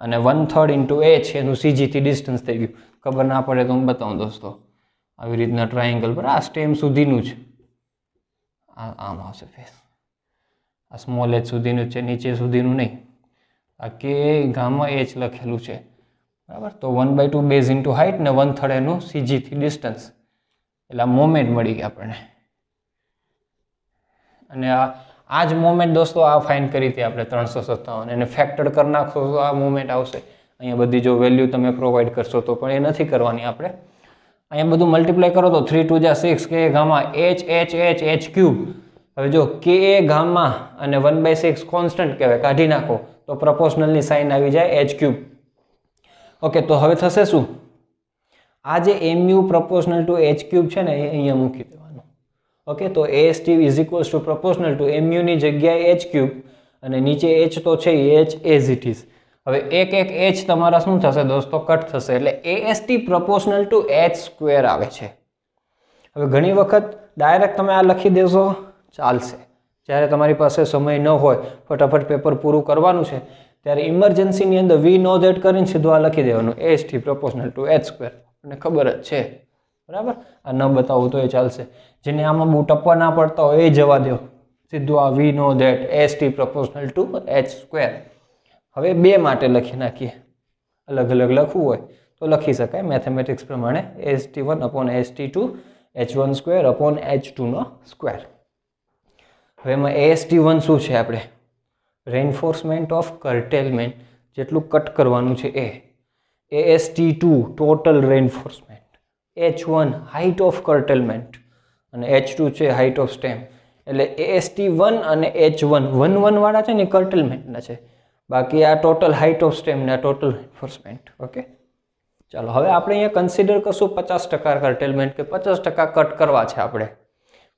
અને વન થર્ડ ઇન્ટુ એચ એનું સીજીથી ડિસ્ટન્સ થઈ ગયું. ખબર ના પડે તો હું બતાવું દોસ્તો. આવી રીતના ટ્રાયેંગલ પર આ સ્ટેમ સુધીનું જ આ આમ આવશે ફેસ આ સ્મોલ એચ સુધીનું છે, નીચે સુધીનું નહીં. આ કે ગામમાં એચ લખેલું છે. બરાબર? તો one by two base into height ને વન થર્ડ એનું સીજીથી ડિસ્ટન્સ એટલે આ મોમેન્ટ મળી ગઈ આપણને. અને આ આ જ મોમેન્ટ દોસ્તો, આ ફાઇન કરી હતી આપણે ત્રણસો સત્તાવન. એને ફેક્ટર કરી નાખશો તો આ મોમેન્ટ આવશે. અહીંયા બધી જો વેલ્યુ તમે પ્રોવાઈડ કરશો તો પણ એ નથી કરવાની આપણે. અહીંયા બધું મલ્ટીપ્લાય કરો તો થ્રી ટુ જા સિક્સ કે gamma H H H H cube હવે જો કે એ ગામમાં અને વન બાય સિક્સ કોન્સ્ટન્ટ કહેવાય, કાઢી નાખો, તો પ્રપોર્શનલની સાઇન આવી જાય એચ ક્યુબ ઓકે તો હવે થશે શું? આ જે mu proportional to H cube છે ને, એ અહીંયા મૂકી દેવાનું. ઓકે તો S T is equals to proportional to એમયુની જગ્યાએ એચ ક્યુબ અને નીચે એચ તો છે એચ એઝ ઇટ ઇઝ હવે એક એક એચ તમારા શું થશે દોસ્તો? કટ થશે. એટલે એ S T proportional to H square આવે છે. હવે ઘણી વખત ડાયરેક્ટ તમે આ લખી દેશો, ચાલશે. જ્યારે તમારી પાસે સમય ન હોય, ફટાફટ પેપર પૂરું કરવાનું છે, ત્યારે ઇમરજન્સીની અંદર વી નો ધેટ કરીને સીધું આ લખી દેવાનું. AST proportional to H square અને ખબર જ છે. બરાબર? આ ન બતાવું તો એ ચાલશે. જેને આમાં બહુ ટપ્પા ના પડતા હોય એ જવા દો સીધું આ we know that ST proportional to H square. હવે બે માટે લખી નાખીએ. અલગ અલગ લખવું હોય તો લખી શકાય. મેથેમેટિક્સ પ્રમાણે S T one upon S T two H one square upon H ટુનો square. હવે એમાં એસ ટી વન શું છે આપણે? Reinforcement of curtailment. જેટલું કટ કરવાનું છે એ S T two total reinforcement. H one height of curtailment અને એચ ટુ છે હાઇટ ઓફ સ્ટેમ એટલે એસ ટી વન અને એચ વન વન વનવાળા છે ને એ કર્ટેલમેન્ટના છે. બાકી આ ટોટલ હાઇટ ઓફ સ્ટેમ ને ટોટલ એન્ફોર્સમેન્ટ ઓકે ચાલો, હવે આપણે અહીંયા કન્સિડર કરશું પચાસ ટકા કર્ટેલમેન્ટ કે પચાસ ટકા કટ કરવા છે આપણે.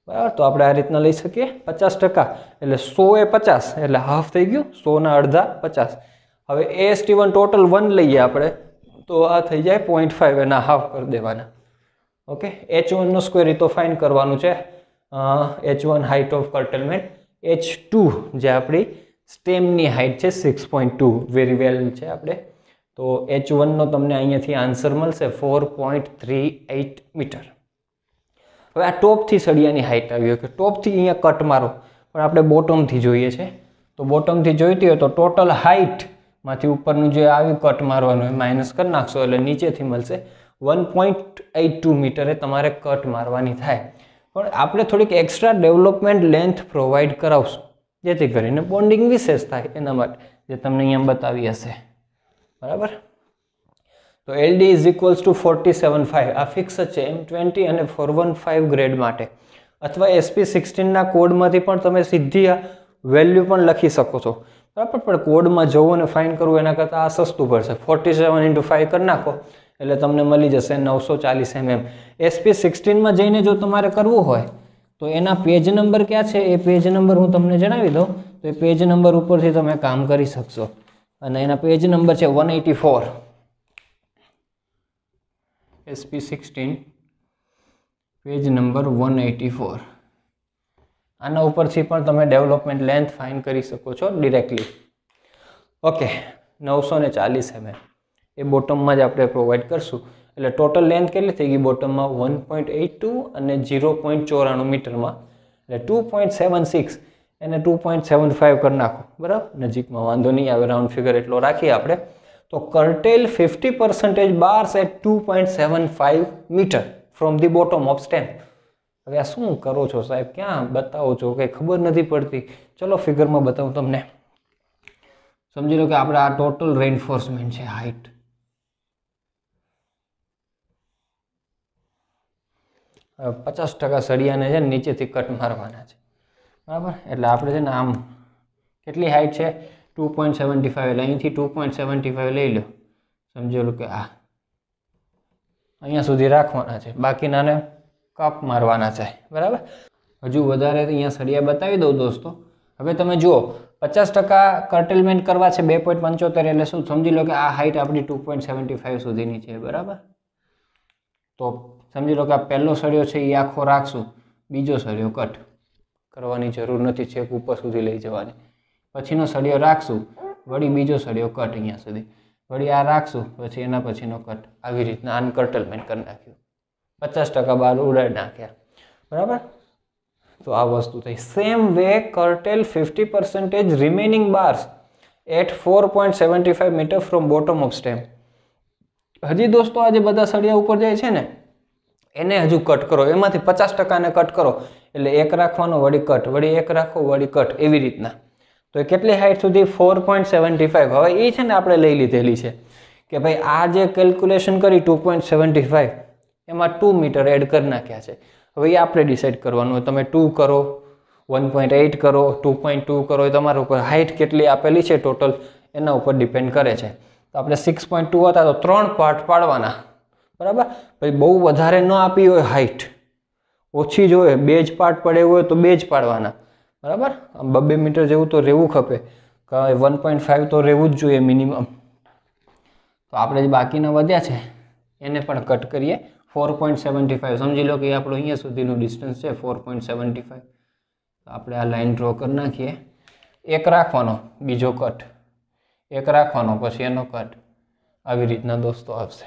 બરાબર? તો આપણે આ રીતના લઈ શકીએ. પચાસ ટકા, એટલે સો એ પચાસ, એટલે હાફ થઈ ગયું. સોના અડધા પચાસ. હવે S T one total one લઈએ આપણે, તો આ થઈ જાય પોઈન્ટ ફાઇવ એના હાફ કરી દેવાના. ઓકે? એચ વનનો સ્ક્વેર એ તો ફાઇન કરવાનું છે. H one height of curtailment H two જે આપણી સ્ટેમની હાઇટ છે six point two very well છે આપણે. તો એચ વનનો તમને અહીંયાથી આન્સર મળશે four point three eight metre હવે આ ટોપથી સળિયાની હાઇટ આવી કે ટોપથી અહીંયા કટ મારો. પણ આપણે બોટમથી જોઈએ છે. તો બોટમથી જોઈતી હોય તો ટોટલ હાઇટમાંથી ઉપરનું જે આવ્યું કટ મારવાનું એ માઇનસ કરી નાખશો એટલે નીચેથી મળશે. વન પોઈન્ટ એટ ટુ મીટરે તમારે કટ મારવાની થાય. પણ આપણે થોડીક એક્સ્ટ્રા ડેવલપમેન્ટ લેન્થ પ્રોવાઈડ કરાવશું. જેથી કરીને બોન્ડિંગ વિશેષ થાય એના માટે, જે તમને અહીંયા બતાવી હશે. બરાબર? તો LD is equals to forty seven five આ ફિક્સ છે. એમ ટ્વેન્ટી અને ફોર વન ફાઇવ ગ્રેડ માટે. અથવા એસપી સિક્સટીનના કોડમાંથી પણ તમે સીધી આ વેલ્યુ પણ લખી શકો છો. બરાબર? પણ કોડમાં જવું અને ફાઇન કરવું એના કરતાં આ સસ્તું પડશે. ફોર્ટી સેવન ઇન્ટુ ફાઇવ કરી નાખો. એટલે તમને મળી જશે નવસો ચાલીસ એમએમ. એસપી સિક્સટીનમાં જઈને જો તમારે કરવું હોય, તો એના પેજ નંબર ક્યાં છે? એ પેજ નંબર હું તમને જણાવી દઉં. તો એ પેજ નંબર ઉપરથી તમે કામ કરી શકશો. અને એના પેજ નંબર છે one eighty four SP sixteen page number one eighty four આના ઉપરથી પણ તમે ડેવલપમેન્ટ લેન્થ ફાઇન કરી શકો છો ડિરેક્ટલી ઓકે નવસો ને ચાલીસ એમએમ. એ બોટમમાં જ આપણે પ્રોવાઈડ કરશું. એટલે ટોટલ લેન્થ કેટલી થઈ ગઈ? બોટમમાં વન પોઈન્ટ એટ ટુ અને ઝીરો પોઈન્ટ ચોરાણું મીટરમાં. એટલે ટુ પોઈન્ટ સેવન સિક્સ. એને ટુ પોઈન્ટ સેવન ફાઇવ કરી નાખો. બરાબર? નજીકમાં વાંધો નહીં આવે રાઉન્ડ ફિગર એટલો રાખીએ આપણે. તો curtail fifty percentage bars at two point seven five metre from the bottom of stem હવે આ શું કરો છો સાહેબ? ક્યાં બતાવો છો? કંઈ ખબર નથી પડતી. ચલો ફિગરમાં બતાવું તમને. સમજી લો કે આપણે આ ટોટલ રેઇનફોર્સમેન્ટ છે હાઇટ પચાસ ટકા સળિયાને છે નીચેથી કટ મારવાના છે. બરાબર? એટલે આપણે છે ને આમ કેટલી હાઇટ છે? ટુ પોઈન્ટ સેવન્ટી ફાઇવ એટલે અહીંથી ટુ પોઈન્ટ સેવન્ટી ફાઇવ લઈ લો. સમજેલું કે આ અહીંયા સુધી રાખવાના છે. બાકીનાને કપ મારવાના છે. બરાબર? હજુ વધારે અહીંયા સળિયા બતાવી દઉં દોસ્તો. હવે તમે જુઓ, પચાસ ટકા કર્ટેલમેન્ટ કરવા છે બે પોઈન્ટ પંચોતેર એટલે શું? સમજી લો કે આ હાઇટ આપણી ટુ પોઈન્ટ સેવન્ટી ફાઇવ સુધીની છે. બરાબર? તો સમજી લો કે આ પહેલો સળિયો છે, એ આખો રાખશું. બીજો સળિયો કટ કરવાની જરૂર નથી, છેક ઉપર સુધી લઈ જવાની. પછીનો સળિયો રાખશું, વળી બીજો સળિયો કટ અહીંયા સુધી. વળી આ રાખશું, પછી એના પછીનો કટ. આવી રીતના આન કર્ટલમેન્ટ કરી નાખ્યું. પચાસ ટકા બહાર ઉડાડી નાખ્યા. બરાબર? તો આ વસ્તુ થઈ. Same way curtail fifty percentage remaining bars at four point seventy five metre from bottom of stem હજી દોસ્તો, આ જે બધા સળિયા ઉપર જાય છે ને એને હજુ કટ કરો. એમાંથી પચાસ ટકાને કટ કરો. એટલે એક રાખવાનો, વળી કટ વળી એક રાખો, વળી કટ એવી રીતના. તો કેટલી હાઇટ સુધી? ફોર પોઈન્ટ સેવન્ટી ફાઇવ હવે એ છે ને આપણે લઈ લીધેલી છે. કે ભાઈ આ જે કેલ્ક્યુલેશન કરી ટુ પોઈન્ટ સેવન્ટી ફાઇવ એમાં ટુ મીટર એડ કરી નાખ્યા છે. હવે એ આપણે ડિસાઇડ કરવાનું. હોય તમે ટુ કરો વન પોઈન્ટ એઇટ કરો ટુ પોઈન્ટ ટુ કરો, એ તમારા ઉપર હાઇટ કેટલી આપેલી છે ટોટલ એના ઉપર ડિપેન્ડ કરે છે. તો આપણે સિક્સ પોઈન્ટ ટુ હતા તો ત્રણ પાર્ટ પાડવાના. બરાબર? પછી બહુ વધારે ન આપી હોય હાઇટ ઓછી જ હોય, બે જ પાર્ટ પડે હોય તો બે જ પાડવાના. બરાબર? આમ બબ્બે મીટર જેવું તો રહેવું ખપે. વન પોઈન્ટ ફાઇવ તો રહેવું જ જોઈએ મિનિમમ તો આપણે જે બાકીના વધ્યા છે, એને પણ કટ કરીએ. ફોર પોઈન્ટ સેવન્ટી ફાઇવ સમજી લો કે આપણું અહીંયા સુધીનું ડિસ્ટન્સ છે ફોર પોઈન્ટ સેવન્ટી ફાઇવ આપણે આ લાઇન ડ્રો કરી નાખીએ. એક રાખવાનો, બીજો કટ એક રાખવાનો, પછી એનો કટ આવી રીતના દોસ્તો આવશે.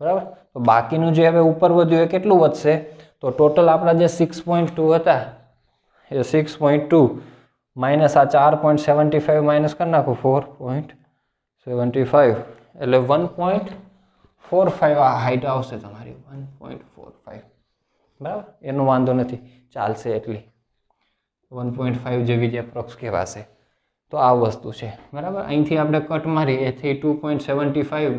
બરાબર? તો બાકીનું જે હવે ઉપર વધ્યું એ કેટલું વધશે? તો ટોટલ આપણા જે સિક્સ પોઈન્ટ ટુ હતા, એ સિક્સ પોઈન્ટ ટુ માઇનસ આ ચાર પોઈન્ટ સેવન્ટી ફાઇવ માઇનસ કરી નાખું ફોર પોઈન્ટ સેવન્ટી ફાઇવ એટલે વન પોઈન્ટ ફોર ફાઇવ આ હાઇટ આવશે તમારી. વન પોઈન્ટ ફોર ફાઇવ બરાબર? એનો વાંધો નથી. ચાલશે એટલી. વન પોઈન્ટ ફાઇવ જેવી જે એપ્રોક્સ કહેવાશે. તો આ વસ્તુ છે. બરાબર? અહીંથી આપણે કટ મારી એથી ટુ પોઈન્ટ સેવન્ટી ફાઇવ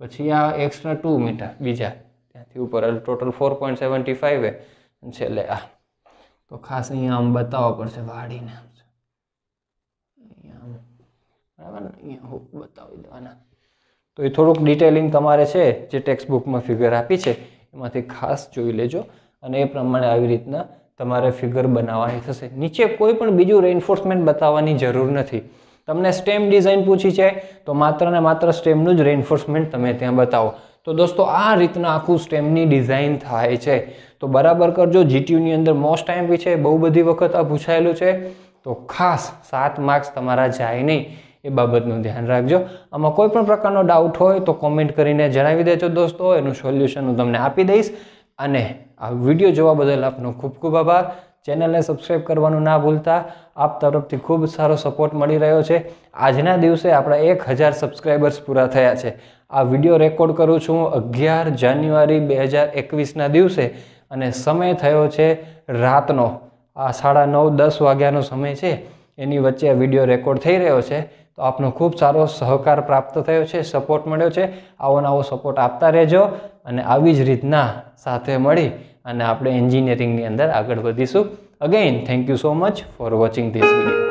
પછી આ એક્સ્ટ્રા ટુ મીટર, બીજા. ત્યાંથી ઉપર total four point seventy five છેલ્લે આ. તો ખાસ અહીંયા આમ બતાવવા પડશે વાળીને બરાબર ને? અહીંયા હુક બતાવી દેવાના તો એ થોડુંક ડિટેલિંગ તમારે છે, જે ટેક્સ્ટ બુકમાં ફિગર આપી છે, એમાંથી ખાસ જોઈ લેજો. અને એ પ્રમાણે આવી રીતના તમારે ફિગર બનાવવાની થશે. નીચે કોઈ પણ બીજું રેઇન્ફોર્સમેન્ટ બતાવવાની જરૂર નથી. તમને સ્ટેમ ડિઝાઇન પૂછી છે, તો માત્ર ને માત્ર સ્ટેમનું જ રેઇન્ફોર્સમેન્ટ તમે ત્યાં બતાવો. તો દોસ્તો, આ રીતના આખું સ્ટેમની ડિઝાઇન થાય છે. તો બરાબર કરજો જીટીયુની અંદર મોસ્ટ ટાઈમ બી છે, બહુ બધી વખત આ પૂછાયેલું છે. તો ખાસ સાત માર્ક્સ તમારા જાય નહીં, એ બાબતનું ધ્યાન રાખજો. આમાં કોઈ પણ પ્રકારનો ડાઉટ હોય તો કોમેન્ટ કરીને જણાવી દેજો દોસ્તો, એનું સોલ્યુશન હું તમને આપી દઈશ. અને આ વીડિયો જોવા બદલ આપનો ખૂબ ખૂબ આભાર. ચેનલને સબસ્ક્રાઈબ કરવાનું ના ભૂલતા. આપ તરફથી ખૂબ સારો સપોર્ટ મળી રહ્યો છે. આજના દિવસે આપણા એક હજાર સબસ્ક્રાઈબર્સ પૂરા થયા છે. આ વીડિયો રેકોર્ડ કરું છું અગિયાર જાન્યુઆરી બે હજાર એકવીસના દિવસે અને સમય થયો છે રાતનો. આ સાડા નવ, દસ વાગ્યાનો સમય છે. એની વચ્ચે આ વીડિયો રેકોર્ડ થઈ રહ્યો છે. તો આપનો ખૂબ સારો સહકાર પ્રાપ્ત થયો છે સપોર્ટ મળ્યો છે. આવો નવો સપોર્ટ આપતા રહેજો અને આવી જ રીતના સાથે મળી અને આપણે એન્જિનિયરિંગની અંદર આગળ વધીશું. Again thank you so much for watching this video